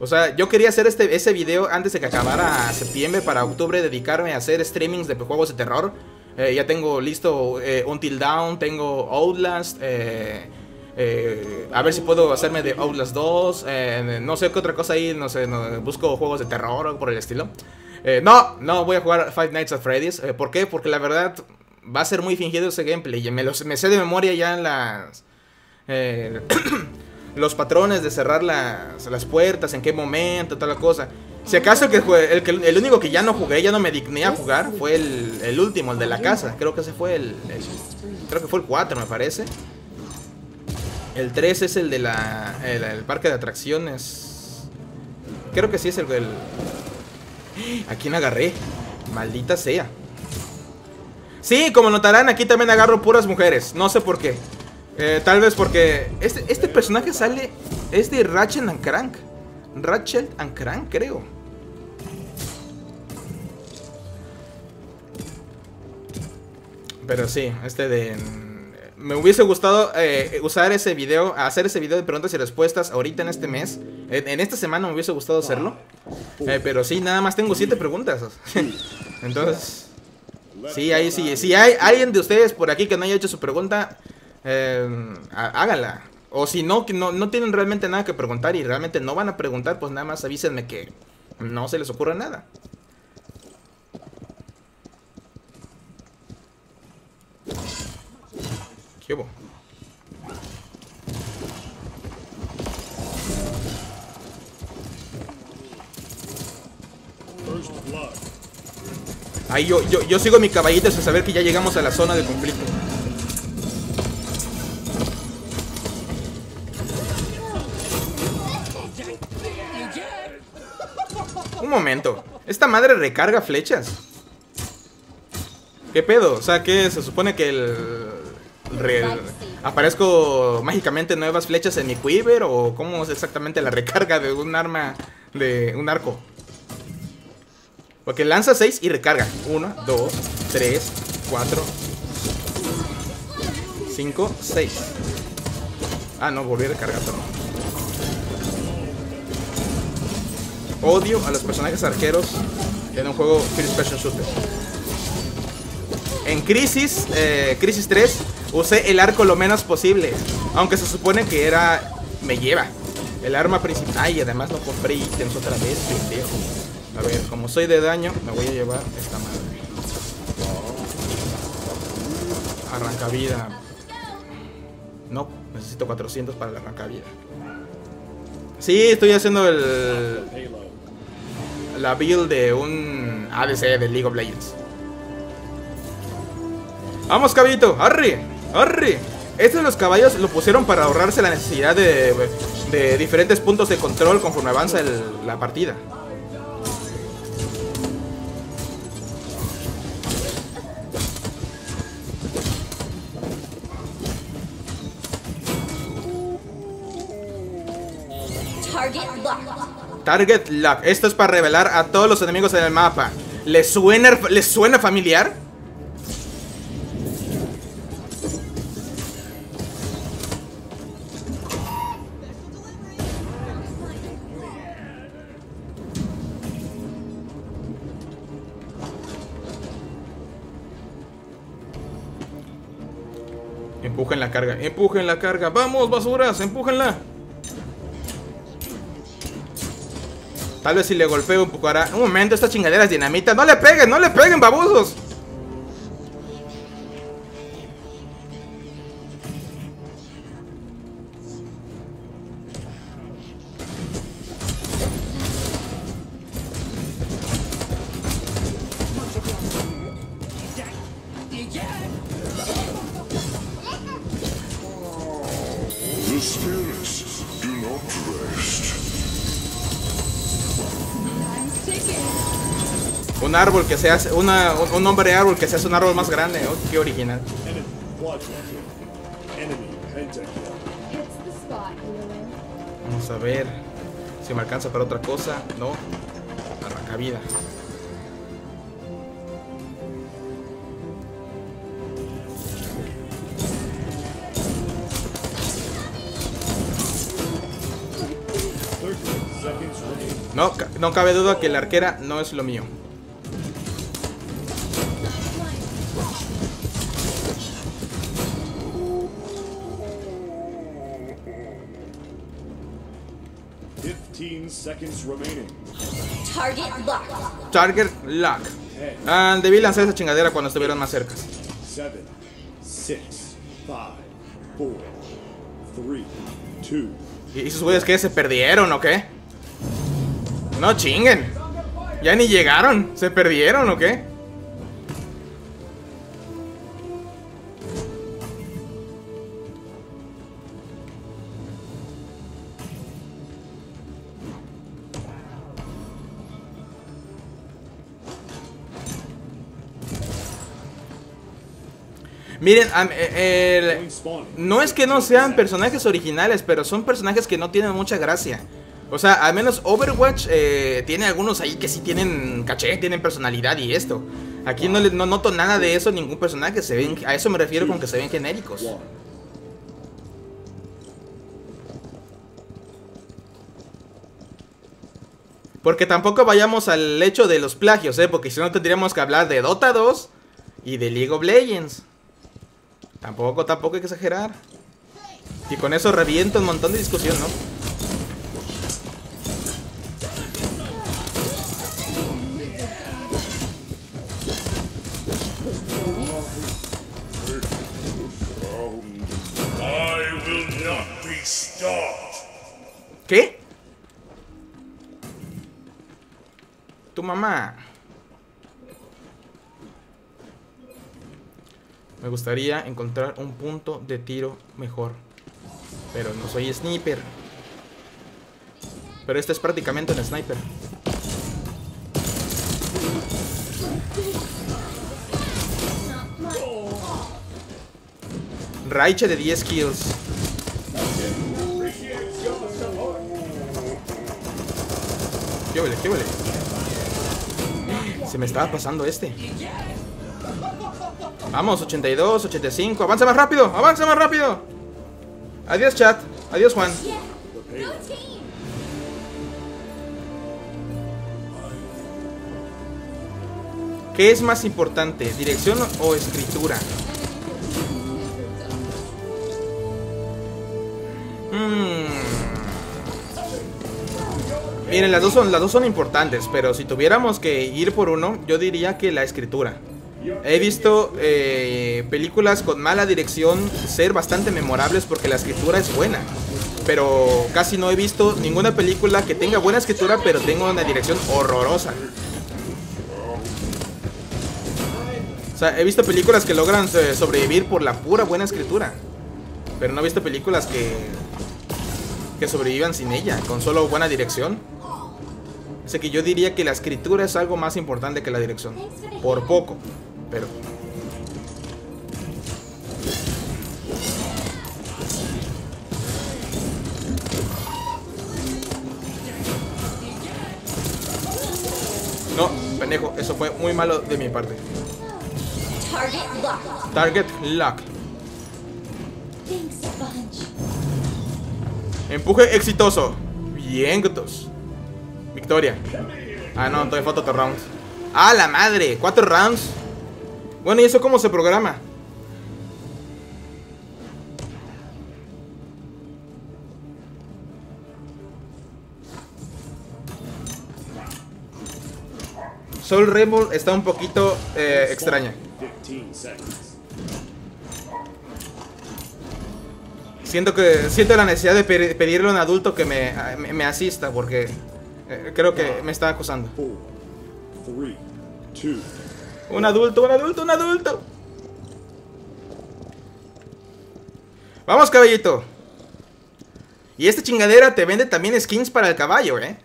Speaker 1: O sea, yo quería hacer este, ese video antes de que acabara septiembre para octubre, dedicarme a hacer streamings de juegos de terror. Eh, ya tengo listo eh, Until Down, tengo Outlast. Eh, a ver si puedo hacerme de Outlast 2. no sé qué otra cosa ahí, no sé, busco juegos de terror o por el estilo. no, no voy a jugar Five Nights at Freddy's. ¿Por qué? Porque la verdad va a ser muy fingido ese gameplay. Me, me sé de memoria ya las... los patrones de cerrar las, las puertas, en qué momento, toda la cosa. Si acaso que el, el, único que ya no jugué, ya no me digné a jugar, fue el, último, el de la casa. Creo que ese fue el, Creo que fue el 4, me parece. El 3 es el de la. El, parque de atracciones. Creo que sí es el del. ¿A quién agarré? Maldita sea. Sí, como notarán, aquí también agarro puras mujeres. No sé por qué. Eh, tal vez porque este, este personaje sale. Es de Ratchet and Crank. Ratchet and Crank, creo. Pero sí, este de... Me hubiese gustado eh, usar ese video, hacer ese video de preguntas y respuestas ahorita en este mes. En, esta semana me hubiese gustado hacerlo. Eh, pero sí, nada más tengo siete preguntas. Entonces, sí, ahí sí. Si hay alguien de ustedes por aquí que no haya hecho su pregunta, eh, hágala. O si no, que no, no tienen realmente nada que preguntar y realmente no van a preguntar, pues nada más avísenme que no se les ocurra nada. ¿Qué? Ahí yo, yo, yo sigo mi caballito sin saber que ya llegamos a la zona de conflicto. Un momento. Esta madre recarga flechas. ¿Qué pedo? O sea, ¿qué se supone que el ¿Aparezco mágicamente nuevas flechas en mi quiver? ¿O cómo es exactamente la recarga de un arma, de un arco? Porque lanza 6 y recarga 1, 2, 3, 4 5, 6 Ah, no, volví a recargar, perdón Odio a los personajes arqueros en un juego First Person Shooter En Crisis, eh, Crisis 3 Usé el arco lo menos posible. Aunque se supone que era... Me lleva. El arma principal. Ay, además no compré ítems otra vez, pendejo. A ver, como soy de daño, me voy a llevar esta madre. Arranca vida. No, necesito 400 para la arranca vida. Sí, estoy haciendo el... La build de un ADC de League of Legends. Vamos, cabito, arre. ¡Arre! Estos de los caballos lo pusieron para ahorrarse la necesidad de, de diferentes puntos de control conforme avanza la partida. Target Lock. Esto es para revelar a todos los enemigos en el mapa. ¿Les suena, ¿les suena familiar? Empujen la carga. ¡Vamos, basuras! ¡Empújenla! Tal vez si le golpeo empujará. Un momento, esta chingadera es dinamita. ¡No le peguen! ¡No le peguen, babosos! Árbol que se. Una, un, hombre árbol que se hace un árbol más grande. Oh, qué original. Vamos a ver si me alcanza para otra cosa. No. Arranca vida. No, no cabe duda que la arquera no es lo mío.
Speaker 2: Target locked.
Speaker 1: Target Lock. Ah, debí lanzar esa chingadera cuando estuvieran más cerca.
Speaker 3: seven, six, five, four, three, two,
Speaker 1: ¿Y esos güeyes que se perdieron o qué? No chinguen. Ya ni llegaron. ¿Se perdieron o qué? Miren, eh, no es que no sean personajes originales, pero son personajes que no tienen mucha gracia. O sea, al menos Overwatch eh, tiene algunos ahí que sí tienen caché, tienen personalidad y esto. Aquí no, no noto nada de eso ningún personaje. Se ven, a eso me refiero con que se ven genéricos. Porque tampoco vayamos al hecho de los plagios, ¿eh? Porque si no tendríamos que hablar de Dota 2 y de League of Legends. Tampoco, tampoco hay que exagerar. Y con eso reviento un montón de discusión, ¿no? ¿Qué? Tu mamá. Me gustaría encontrar un punto de tiro mejor. Pero no soy sniper. Pero este es prácticamente un sniper. Raiche de 10 kills. ¿Qué huele? ¿Qué huele? Se me estaba pasando este. Vamos, 82, 85. Avanza más rápido, avanza más rápido. Adiós, chat. Adiós, Juan. ¿Qué es más importante, dirección o escritura? Mm. Miren, las dos, son, las dos son importantes, pero si tuviéramos que ir por uno, yo diría que la escritura. He visto eh, películas con mala dirección ser bastante memorables porque la escritura es buena. Pero casi no he visto ninguna película que tenga buena escritura pero tenga una dirección horrorosa. O sea, he visto películas que logran eh, sobrevivir por la pura buena escritura. Pero no he visto películas que, que sobrevivan sin ella, con solo buena dirección. Así que yo diría que la escritura es algo más importante que la dirección. Por poco, pero... No, pendejo, eso fue muy malo de mi parte.
Speaker 2: Target locked.
Speaker 1: Target lock. Empuje exitoso. Bien, Gotos. Victoria. Ah, no, todavía falta otro round. ¡Ah, la madre! ¿Cuatro rounds? Bueno, ¿y eso cómo se programa? Soul Rebel está un poquito eh, extraña. siento que siento la necesidad de pedirle a un adulto que me, me, asista porque eh, creo que me está acosando.
Speaker 3: Four,
Speaker 1: un adulto, un adulto, un adulto. Vamos, caballito. Y esta chingadera te vende también skins para el caballo, ¿eh?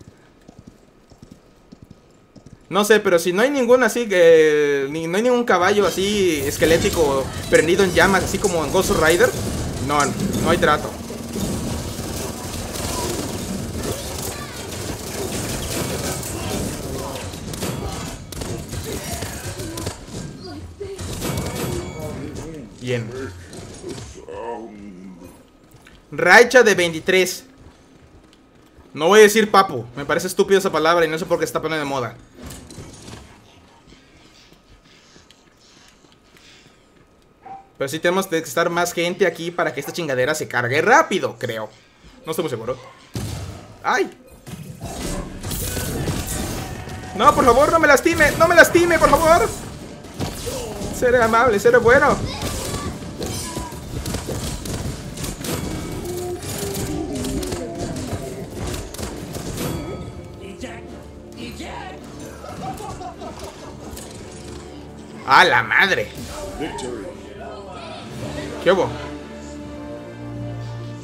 Speaker 1: No sé, pero si no hay ningún así, que ni, no hay ningún caballo así esquelético prendido en llamas, así como en Ghost Rider, no, no hay trato. Bien. Raicha de 23. No voy a decir papu. Me parece estúpido esa palabra y no sé por qué está poniendo de moda. Pero sí tenemos que estar más gente aquí para que esta chingadera se cargue rápido, creo. No estoy muy seguro. ¡Ay! No, por favor, no me lastime. No me lastime, por favor. Seré amable, seré bueno. ¡A la madre! ¿Qué hubo?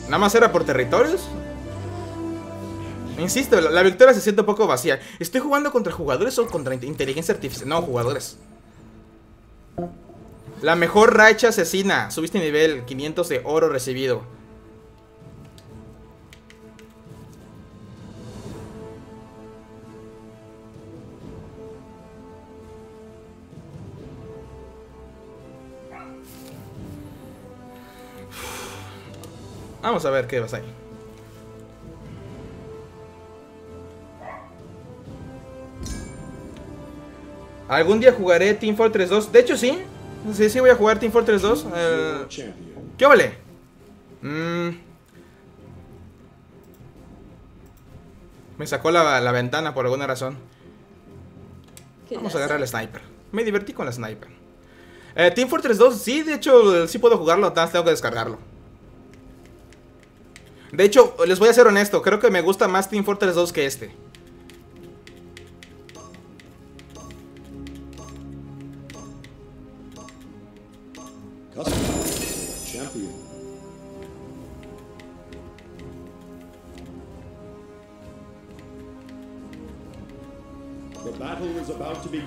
Speaker 1: ¿Nada más era por territorios? Insisto, la, la victoria se siente un poco vacía. ¿Estoy jugando contra jugadores o contra int- inteligencia artificial? No, jugadores. La mejor racha asesina. Subiste nivel 500 de oro recibido. Vamos a ver qué pasa ahí. Algún día jugaré Team Fortress 2. De hecho, sí. Sí, sí, voy a jugar Team Fortress 2. Eh. ¿Qué vale? Mm. Me sacó la, la ventana por alguna razón. Vamos a agarrar el sniper. Me divertí con la sniper. Eh, Team Fortress 2, sí, de hecho, sí puedo jugarlo, nada tengo que descargarlo. De hecho, les voy a ser honesto, creo que me gusta más Team Fortress 2 que este.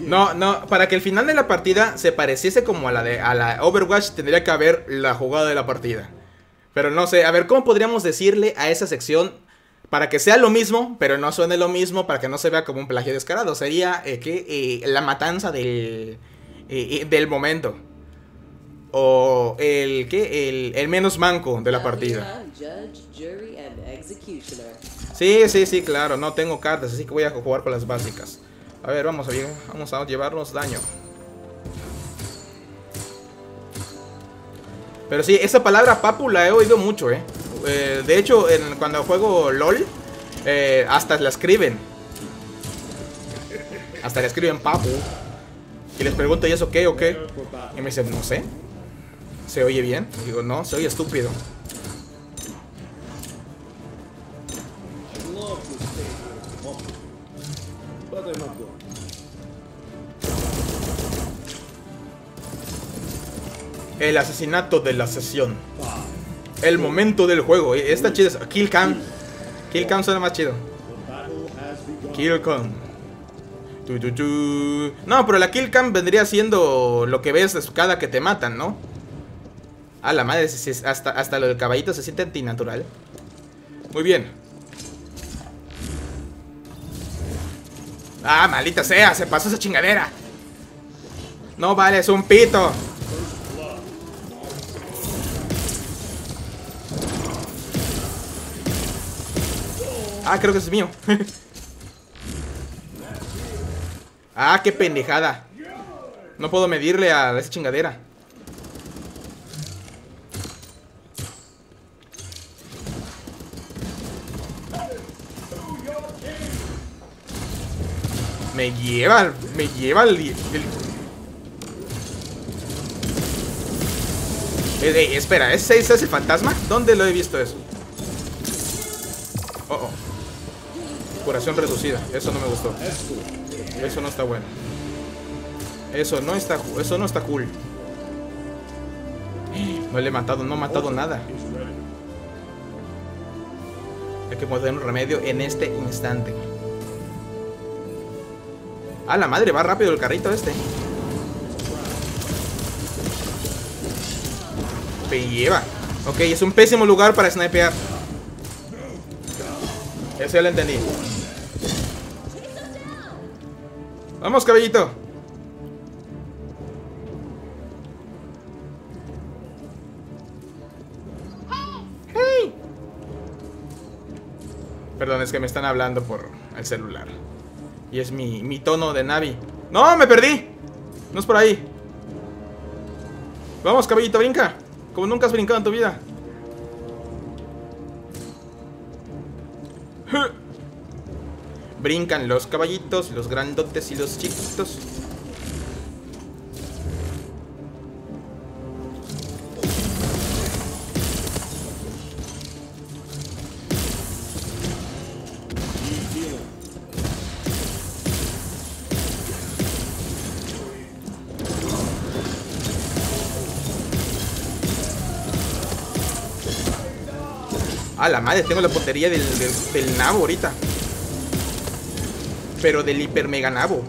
Speaker 1: No, no, para que el final de la partida se pareciese como a la de a la Overwatch, tendría que haber la jugada de la partida. Pero no sé, a ver, ¿cómo podríamos decirle a esa sección para que sea lo mismo, pero no suene lo mismo, para que no se vea como un plagio descarado? Sería eh, que eh, la matanza del, eh, del momento. O el que el, el menos manco de la partida. Sí, sí, sí, claro, no tengo cartas, así que voy a jugar con las básicas. A ver, vamos a ver, vamos a llevarnos daño. Pero sí, esa palabra papu la he oído mucho, ¿eh? Eh, de hecho, en- cuando juego LOL, eh, hasta la escriben. Hasta le escriben papu. Y les pregunto, ¿y eso qué o qué? Y me dicen, no sé. ¿Se oye bien? Y digo, no, se oye estúpido. El asesinato de la sesión. El momento del juego. eh, Está chido. Kill Cam. Kill Cam suena más chido. Kill Cam. No, pero la Kill Cam vendría siendo lo que ves cada que te matan, ¿no? A la madre, hasta, hasta lo del caballito se siente antinatural. Muy bien. Ah, maldita sea, se pasó esa chingadera. No vale, es un pito. Ah, creo que es mío. ah, qué pendejada. No puedo medirle a esa chingadera. Me lleva, me lleva el... el- Eh, eh, espera, ¿es ese es el fantasma? ¿Dónde lo he visto eso? Oh, oh. Curación reducida, eso no me gustó. Eso no está bueno. Eso no está, eso no está cool. No le he matado, no he matado nada. Hay que poner un remedio en este instante. A la madre, va rápido el carrito este. Me lleva. Ok, es un pésimo lugar para snipear. Eso ya lo entendí. Vamos, caballito. Hey. Perdón, es que me están hablando por el celular. Y es mi, mi tono de Navi. ¡No! ¡Me perdí! No es por ahí. Vamos, caballito, brinca. Como nunca has brincado en tu vida. Brincan los caballitos, los grandotes y los chiquitos. A la madre, tengo la puntería del, del, del nabo ahorita. Pero del hiper mega nabo.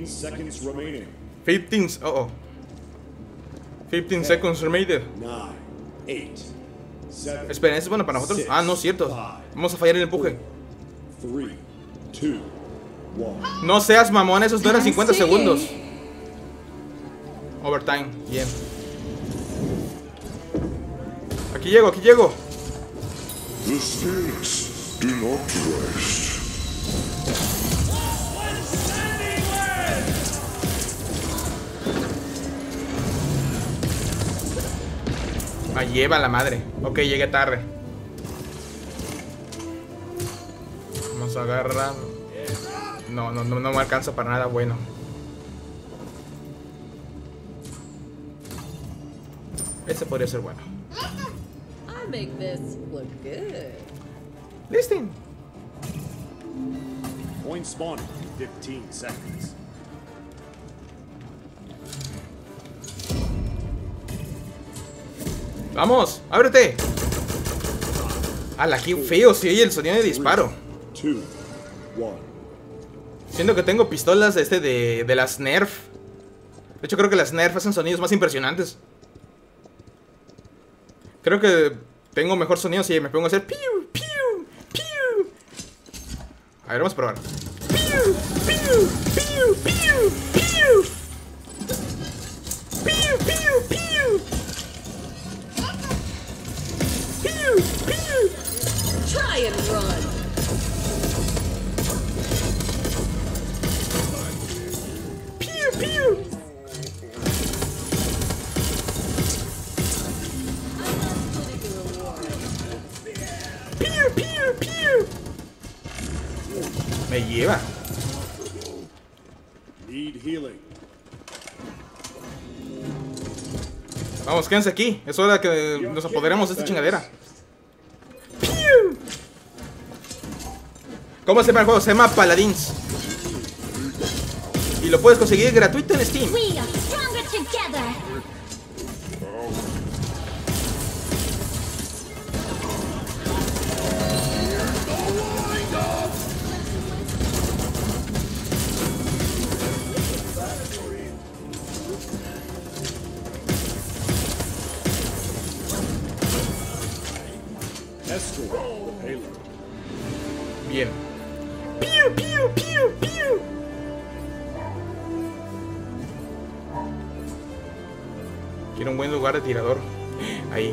Speaker 3: 15 seconds remaining.
Speaker 1: 15, uh oh. 15 seconds remaining. Esperen, ¿eso es bueno para nosotros? ah, no, cierto. Vamos a fallar el empuje. no seas mamón, esos no eran ah,
Speaker 2: 50
Speaker 1: segundos. Overtime, bien. Aquí llego, aquí llego.
Speaker 4: The do not rest.
Speaker 1: Ah, lleva la madre. Ok, llegué tarde. Vamos a agarrar. No, no, no, no me alcanza para nada bueno. Este podría ser bueno.
Speaker 5: I make this look good.
Speaker 1: Listen.
Speaker 3: Point spawning in 15 seconds.
Speaker 1: Vamos, ábrete. Ala, qué feo se oye el sonido de disparo. Siento que tengo pistolas de este de, de las Nerf. De hecho, creo que las Nerf hacen sonidos más impresionantes. Creo que tengo mejor sonido si me pongo a hacer piu, piu, piu. A ver, vamos a probar. Piu, piu, piu, piu. Piu,
Speaker 5: Try and run.
Speaker 1: Piu, piu. Me lleva.
Speaker 3: Need healing.
Speaker 1: Vamos, quédense aquí. Es hora que nos apoderemos de esta chingadera. ¿Cómo se llama el juego? Se llama Paladins. Y lo puedes conseguir gratuito en Steam. Tirador. Ahí.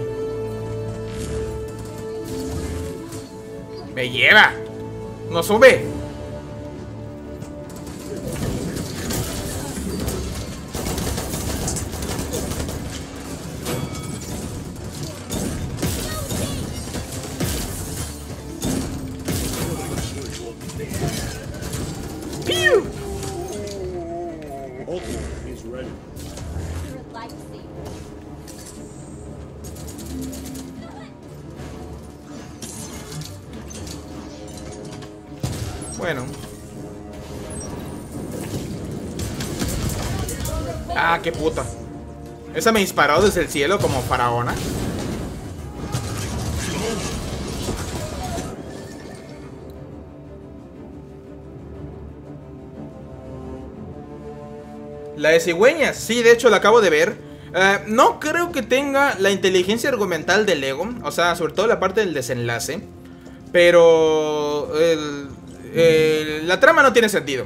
Speaker 1: ¡Me lleva! ¡No sube! Esa me disparó desde el cielo como faraona. La de cigüeñas, sí, de hecho la acabo de ver. Eh, no creo que tenga la inteligencia argumental del Lego, o sea, sobre todo la parte del desenlace. Pero la trama no tiene sentido.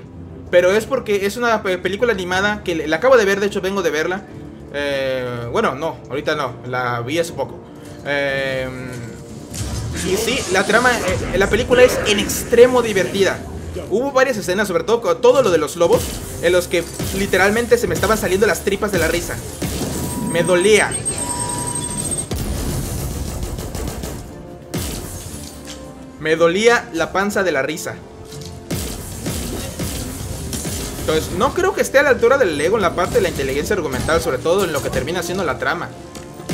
Speaker 1: Pero es porque es una pe- película animada que la acabo de ver, de hecho vengo de verla. Eh, bueno, no, ahorita no, la vi hace poco. Eh, y sí, la trama, eh, la película es en extremo divertida. Hubo varias escenas, sobre todo todo lo de los lobos, en los que literalmente se me estaban saliendo las tripas de la risa. Me dolía. Me dolía la panza de la risa. No creo que esté a la altura del Lego en la parte de la inteligencia argumental, sobre todo en lo que termina siendo la trama.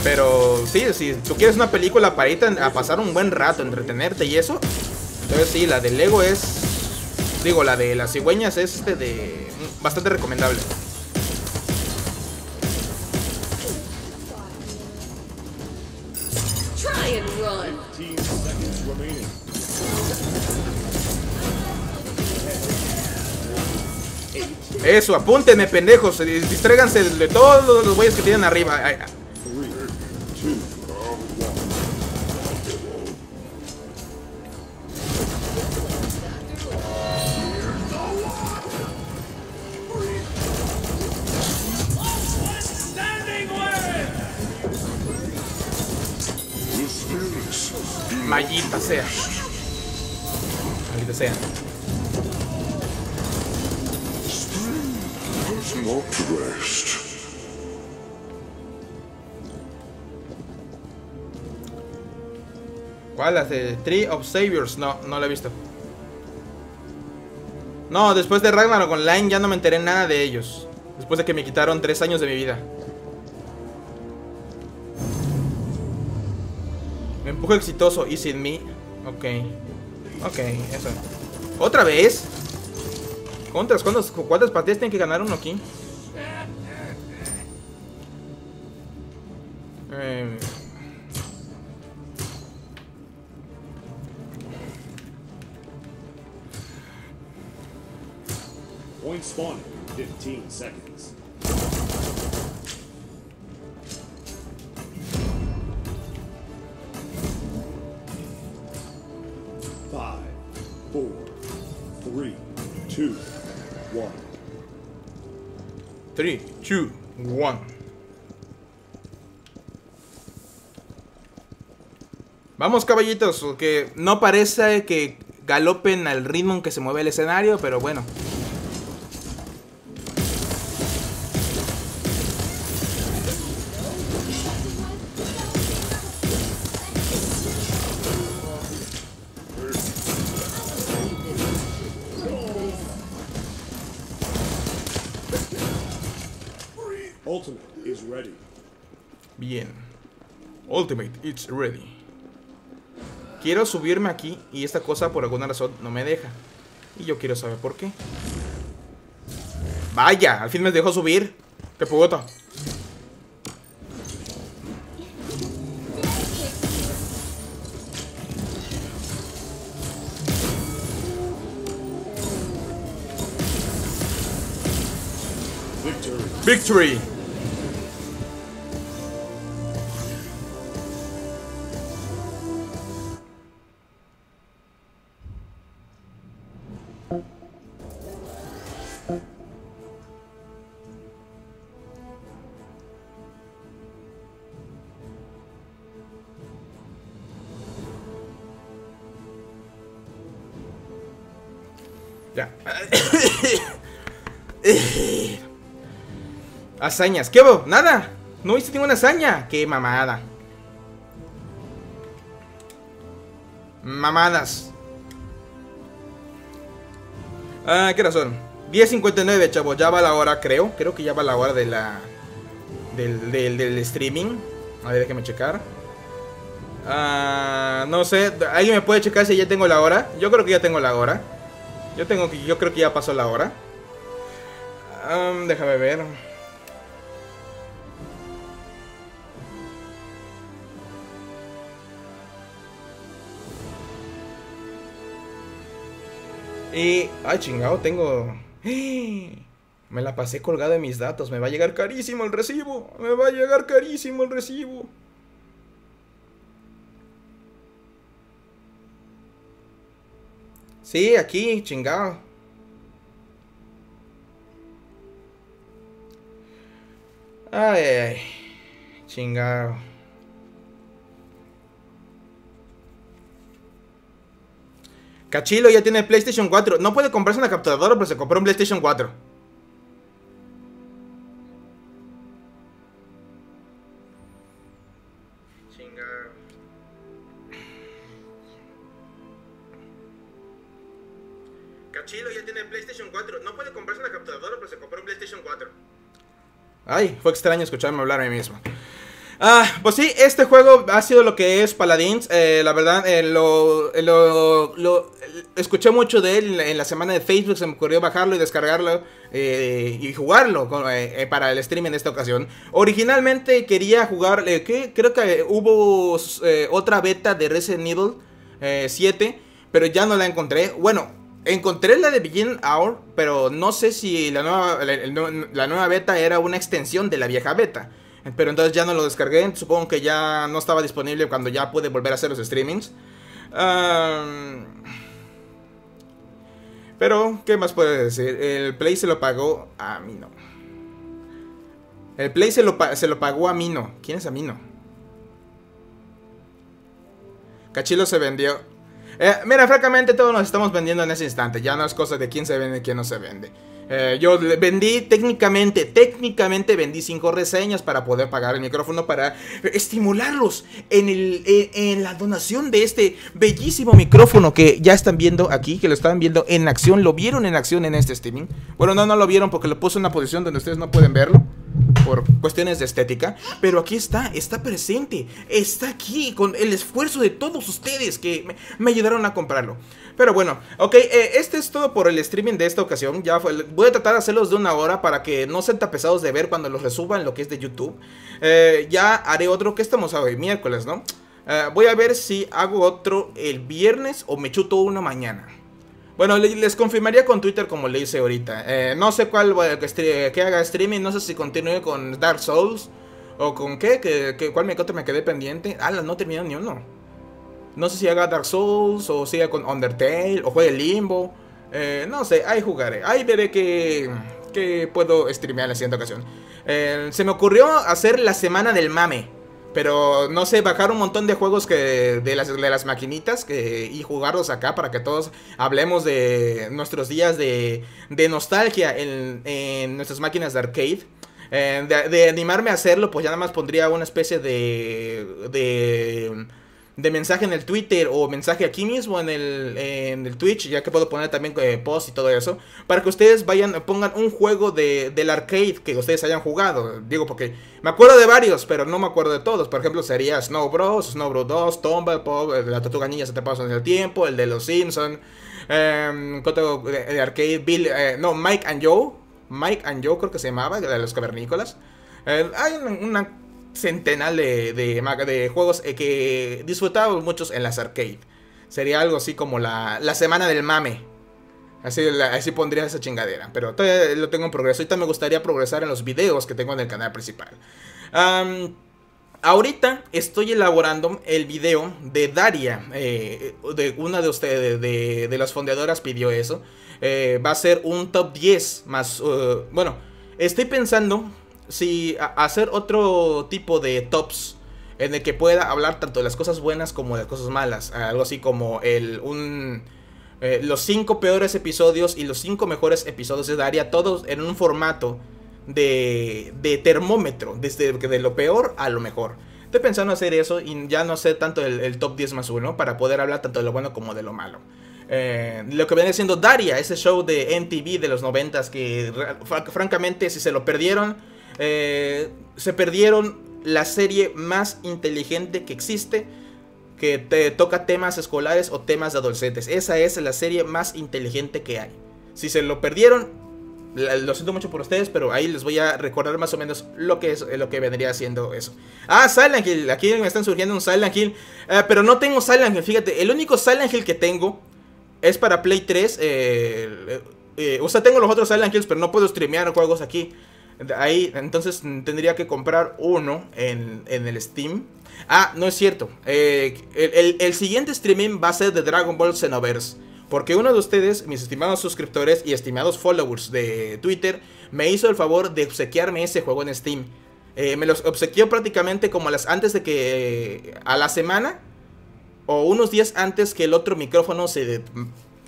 Speaker 1: Pero sí, si tú quieres una película para irte a pasar un buen rato, entretenerte y eso, entonces sí, la del Lego es. Digo, la de las cigüeñas es este de. bastante recomendable. Eso, apúntenme, pendejos. Distráiganse de todos los güeyes que tienen arriba. De Tree of Saviors. No, no la he visto. No, después de Ragnarok Online ya no me enteré nada de ellos. Después de que me quitaron tres años de mi vida. Me empujo exitoso. Easy in me. Ok. Ok, eso. ¿Otra vez? ¿Cuántas, cuántas, cuántas partidas tienen que ganar uno aquí? Eh,
Speaker 3: point spawning in 15 seconds. Five, four, three, two, one.
Speaker 1: 3, 2, 1. Vamos caballitos, que no parece que galopen al ritmo en que se mueve el escenario, pero bueno.
Speaker 3: Ready.
Speaker 1: Quiero subirme aquí y esta cosa por alguna razón no me deja. Y yo quiero saber por qué. Vaya, al fin me dejó subir. Qué puto.
Speaker 3: Victory.
Speaker 1: Victory. Hazañas. ¿Qué hubo? Nada. No hice ninguna hazaña. Qué mamada. Mamadas. Ah, ¿qué razón? 10.59, chavos. Ya va la hora, creo. Creo que ya va la hora de la. Del, del, streaming. A ver, déjeme checar. Ah, no sé. ¿Alguien me puede checar si ya tengo la hora? Yo creo que ya tengo la hora. Yo tengo que. Yo creo que ya pasó la hora. Am, déjame ver. Y. Ay, chingado, tengo. Me la pasé colgada de mis datos. Me va a llegar carísimo el recibo. Me va a llegar carísimo el recibo. Sí, aquí, chingado. Ay, ay. Chingado. Cachilo ya tiene PlayStation 4. No puede comprarse una capturadora, pero se compró un PlayStation 4. Chingado. Cachilo ya tiene PlayStation 4. No puede comprarse una capturadora, pero se compró un PlayStation 4. Ay, fue extraño escucharme hablar a mí mismo. Ah, pues sí, este juego ha sido lo que es Paladins. eh, la verdad, eh, lo, eh, lo, lo- escuché mucho de él en la semana de Facebook. Se me ocurrió bajarlo y descargarlo eh, y jugarlo para el stream en esta ocasión. Originalmente quería jugar, ¿qué? creo que hubo otra beta de Resident Evil eh, 7, pero ya no la encontré. Bueno, encontré la de Begin Hour, pero no sé si la nueva, la nueva beta era una extensión de la vieja beta. Pero entonces ya no lo descargué. Supongo que ya no estaba disponible cuando ya pude volver a hacer los streamings. Am, pero, ¿qué más puede decir? El Play se lo pagó a Mino. El Play se lo, se lo pagó a Mino. ¿Quién es Amino? Cachilo se vendió. Eh, mira, francamente todos nos estamos vendiendo en ese instante. Ya no es cosa de quién se vende y quién no se vende. Eh, yo vendí técnicamente, técnicamente vendí cinco reseñas para poder pagar el micrófono para estimularlos en, el, en, en la donación de este bellísimo micrófono que ya están viendo aquí, que lo están viendo en acción, lo vieron en acción en este streaming. Bueno, no, no lo vieron porque lo puse en una posición donde ustedes no pueden verlo por cuestiones de estética, pero aquí está, está presente, está aquí con el esfuerzo de todos ustedes que me, ayudaron a comprarlo. Pero bueno, ok, eh, este es todo por el streaming de esta ocasión. Ya voy a tratar de hacerlos de una hora para que no sean tan pesados de ver cuando los resuban lo que es de YouTube. Eh, ya haré otro, que estamos hoy? Miércoles, ¿no? Eh, voy a ver si hago otro el viernes o me chuto uno mañana. Bueno, le- les confirmaría con Twitter como le hice ahorita. Eh, no sé cuál que, que haga streaming, no sé si continúe con Dark Souls o con qué, que, que- cuál me, me quedé pendiente. Ah, no terminó ni uno. No sé si haga Dark Souls o siga con Undertale o juegue Limbo. Eh, no sé, ahí jugaré. Ahí veré que, que puedo streamear en la siguiente ocasión. Eh, se me ocurrió hacer la semana del mame. Pero no sé, bajar un montón de juegos que de las, de las maquinitas que, y jugarlos acá para que todos hablemos de nuestros días de, de nostalgia en, en nuestras máquinas de arcade. Eh, de, de animarme a hacerlo, pues ya nada más pondría una especie de, de, de mensaje en el Twitter o mensaje aquí mismo en el, en el Twitch, ya que puedo poner también eh, post y todo eso, para que ustedes vayan, pongan un juego de, del arcade que ustedes hayan jugado. Digo, porque me acuerdo de varios, pero no me acuerdo de todos. Por ejemplo, sería Snow Bros, Snow Bros 2, Tumble Pop, el de la Tortuga Ninja se te pasa en el tiempo, el de los Simpsons. Eh, ¿qué otro de, de arcade, Bill, eh, no, Mike and Joe. Mike and Joe creo que se llamaba, de los cavernícolas. Eh, hay una centenar de, de, juegos eh, que disfrutábamos muchos en las arcade. Sería algo así como la, la semana del mame. Así, así pondría esa chingadera. Pero todavía lo tengo en progreso. Ahorita me gustaría progresar en los videos que tengo en el canal principal. Ahorita estoy elaborando el video de Daria. eh, de una de ustedes, de, de las fundadoras pidió eso. Eh, va a ser un top 10 más... bueno, estoy pensando si hacer otro tipo de tops en el que pueda hablar tanto de las cosas buenas como de las cosas malas. Algo así como el un eh, los cinco peores episodios y los cinco mejores episodios de Daria, todos en un formato de, de termómetro, desde de lo peor a lo mejor. Estoy pensando hacer eso y ya no sé tanto el, top 10 más 1 para poder hablar tanto de lo bueno como de lo malo. Eh, lo que viene siendo Daria, ese show de MTV de los 90 que fra- francamente si se lo perdieron, eh, se perdieron la serie más inteligente que existe que te toca temas escolares o temas de adolescentes. Esa es la serie más inteligente que hay. Si se lo perdieron, lo siento mucho por ustedes, pero ahí les voy a recordar más o menos lo que es lo que vendría siendo eso. Ah, Silent Hill, aquí me están surgiendo un Silent Hill, eh, pero no tengo Silent Hill, fíjate, el único Silent Hill que tengo es para Play 3. eh, eh, o sea, tengo los otros Silent Hills, pero no puedo streamear juegos aquí. Ahí, entonces tendría que comprar uno en, en el Steam. Ah, no es cierto. eh, el, el- siguiente streaming va a ser de Dragon Ball Xenoverse. Porque uno de ustedes, mis estimados suscriptores y estimados followers de Twitter, me hizo el favor de obsequiarme ese juego en Steam. Eh, me los obsequió prácticamente como las antes de que. a la semana o unos días antes que el otro micrófono se,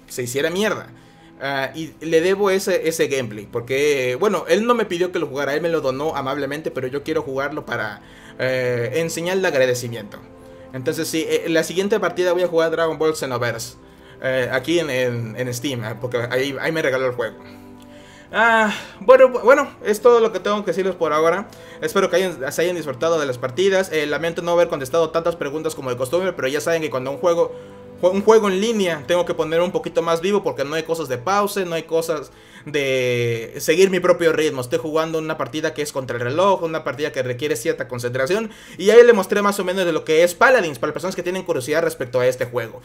Speaker 1: se hiciera mierda. Ah, y le debo ese, ese gameplay. Porque, bueno, él no me pidió que lo jugara, él me lo donó amablemente, pero yo quiero jugarlo para eh, enseñarle agradecimiento. Entonces, sí, eh, la siguiente partida voy a jugar Dragon Ball Xenoverse. eh, aquí en, en- Steam, eh, porque ahí, ahí me regaló el juego. Ah, bueno, bu- bueno, es todo lo que tengo que decirles por ahora. Espero que hayan- se hayan disfrutado de las partidas. Lamento no haber contestado tantas preguntas como de costumbre, pero ya saben que cuando un juego, jue- un juego en línea tengo que poner un poquito más vivo porque no hay cosas de pause, no hay cosas de seguir mi propio ritmo. Estoy jugando una partida que es contra el reloj, una partida que requiere cierta concentración y ahí le mostré más o menos de lo que es Paladins para personas que tienen curiosidad respecto a este juego.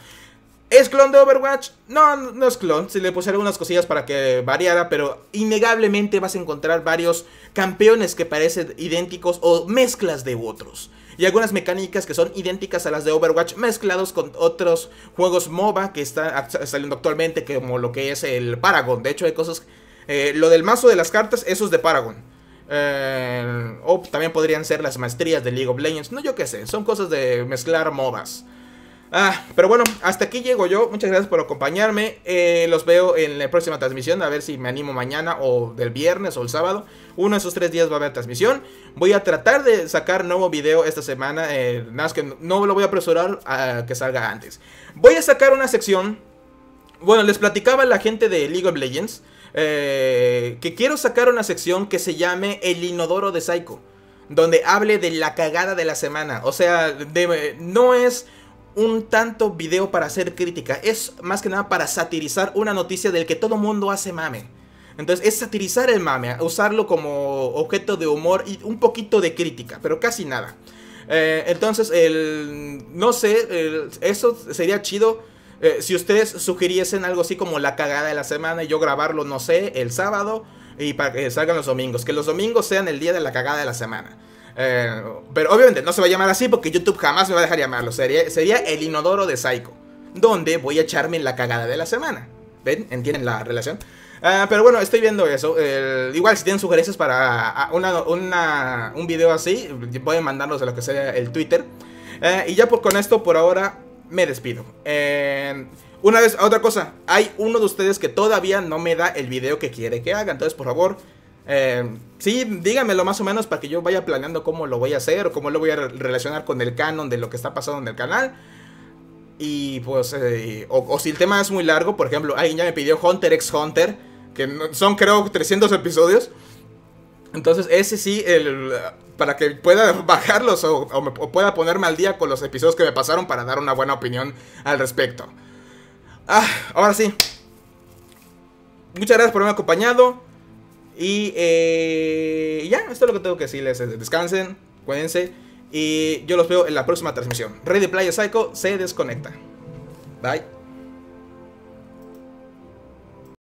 Speaker 1: ¿Es clon de Overwatch? No, no es clon. Si le puse algunas cosillas para que variara, pero innegablemente vas a encontrar varios campeones que parecen idénticos o mezclas de otros. Y algunas mecánicas que son idénticas a las de Overwatch, mezclados con otros juegos MOBA que están saliendo actualmente, como lo que es el Paragon. De hecho, hay cosas. eh, lo del mazo de las cartas, eso es de Paragon. Eh, o también podrían ser las maestrías de League of Legends. No, yo qué sé, son cosas de mezclar MOBAs. Ah, pero bueno, hasta aquí llego yo. Muchas gracias por acompañarme. Eh, los veo en la próxima transmisión. A ver si me animo mañana o del viernes o el sábado. Uno de esos tres días va a haber transmisión. Voy a tratar de sacar nuevo video esta semana. eh, nada más que no lo voy a apresurar a que salga antes. Voy a sacar una sección. Bueno, les platicaba a la gente de League of Legends. eh, que quiero sacar una sección que se llame El Inodoro de Psycho. Donde hable de la cagada de la semana. O sea, de- no es un tanto video para hacer crítica. Es más que nada para satirizar una noticia del que todo mundo hace mame. Entonces es satirizar el mame, usarlo como objeto de humor y un poquito de crítica, pero casi nada. Eh, entonces, el, no sé, eso sería chido eh, si ustedes sugiriesen algo así como la cagada de la semana y yo grabarlo, no sé, el sábado y para que salgan los domingos. Que los domingos sean el día de la cagada de la semana. Eh, pero obviamente no se va a llamar así porque YouTube jamás me va a dejar llamarlo. Sería, sería el inodoro de Psycho. Donde voy a echarme la cagada de la semana. ¿Ven? ¿Entienden la relación? Ah, pero bueno, estoy viendo eso. Igual si tienen sugerencias para una, una- un video así, pueden mandarlos a lo que sea el Twitter. Eh, y ya por, con esto, por ahora, me despido. Eh, una vez, otra cosa. Hay uno de ustedes que todavía no me da el video que quiere que haga. Entonces, por favor, eh, sí, díganmelo más o menos para que yo vaya planeando cómo lo voy a hacer o cómo lo voy a re- relacionar con el canon de lo que está pasando en el canal. Y pues, eh, o, si el tema es muy largo, por ejemplo, alguien ya me pidió Hunter x Hunter, que son creo 300 episodios. Entonces, ese sí, el, para que pueda bajarlos o, o pueda ponerme al día con los episodios que me pasaron para dar una buena opinión al respecto. Ah, ahora sí. Muchas gracias por haberme acompañado. Y eh, ya, esto es lo que tengo que decirles. Descansen, cuídense. Y yo los veo en la próxima transmisión. Ready Player Psycho se desconecta. Bye.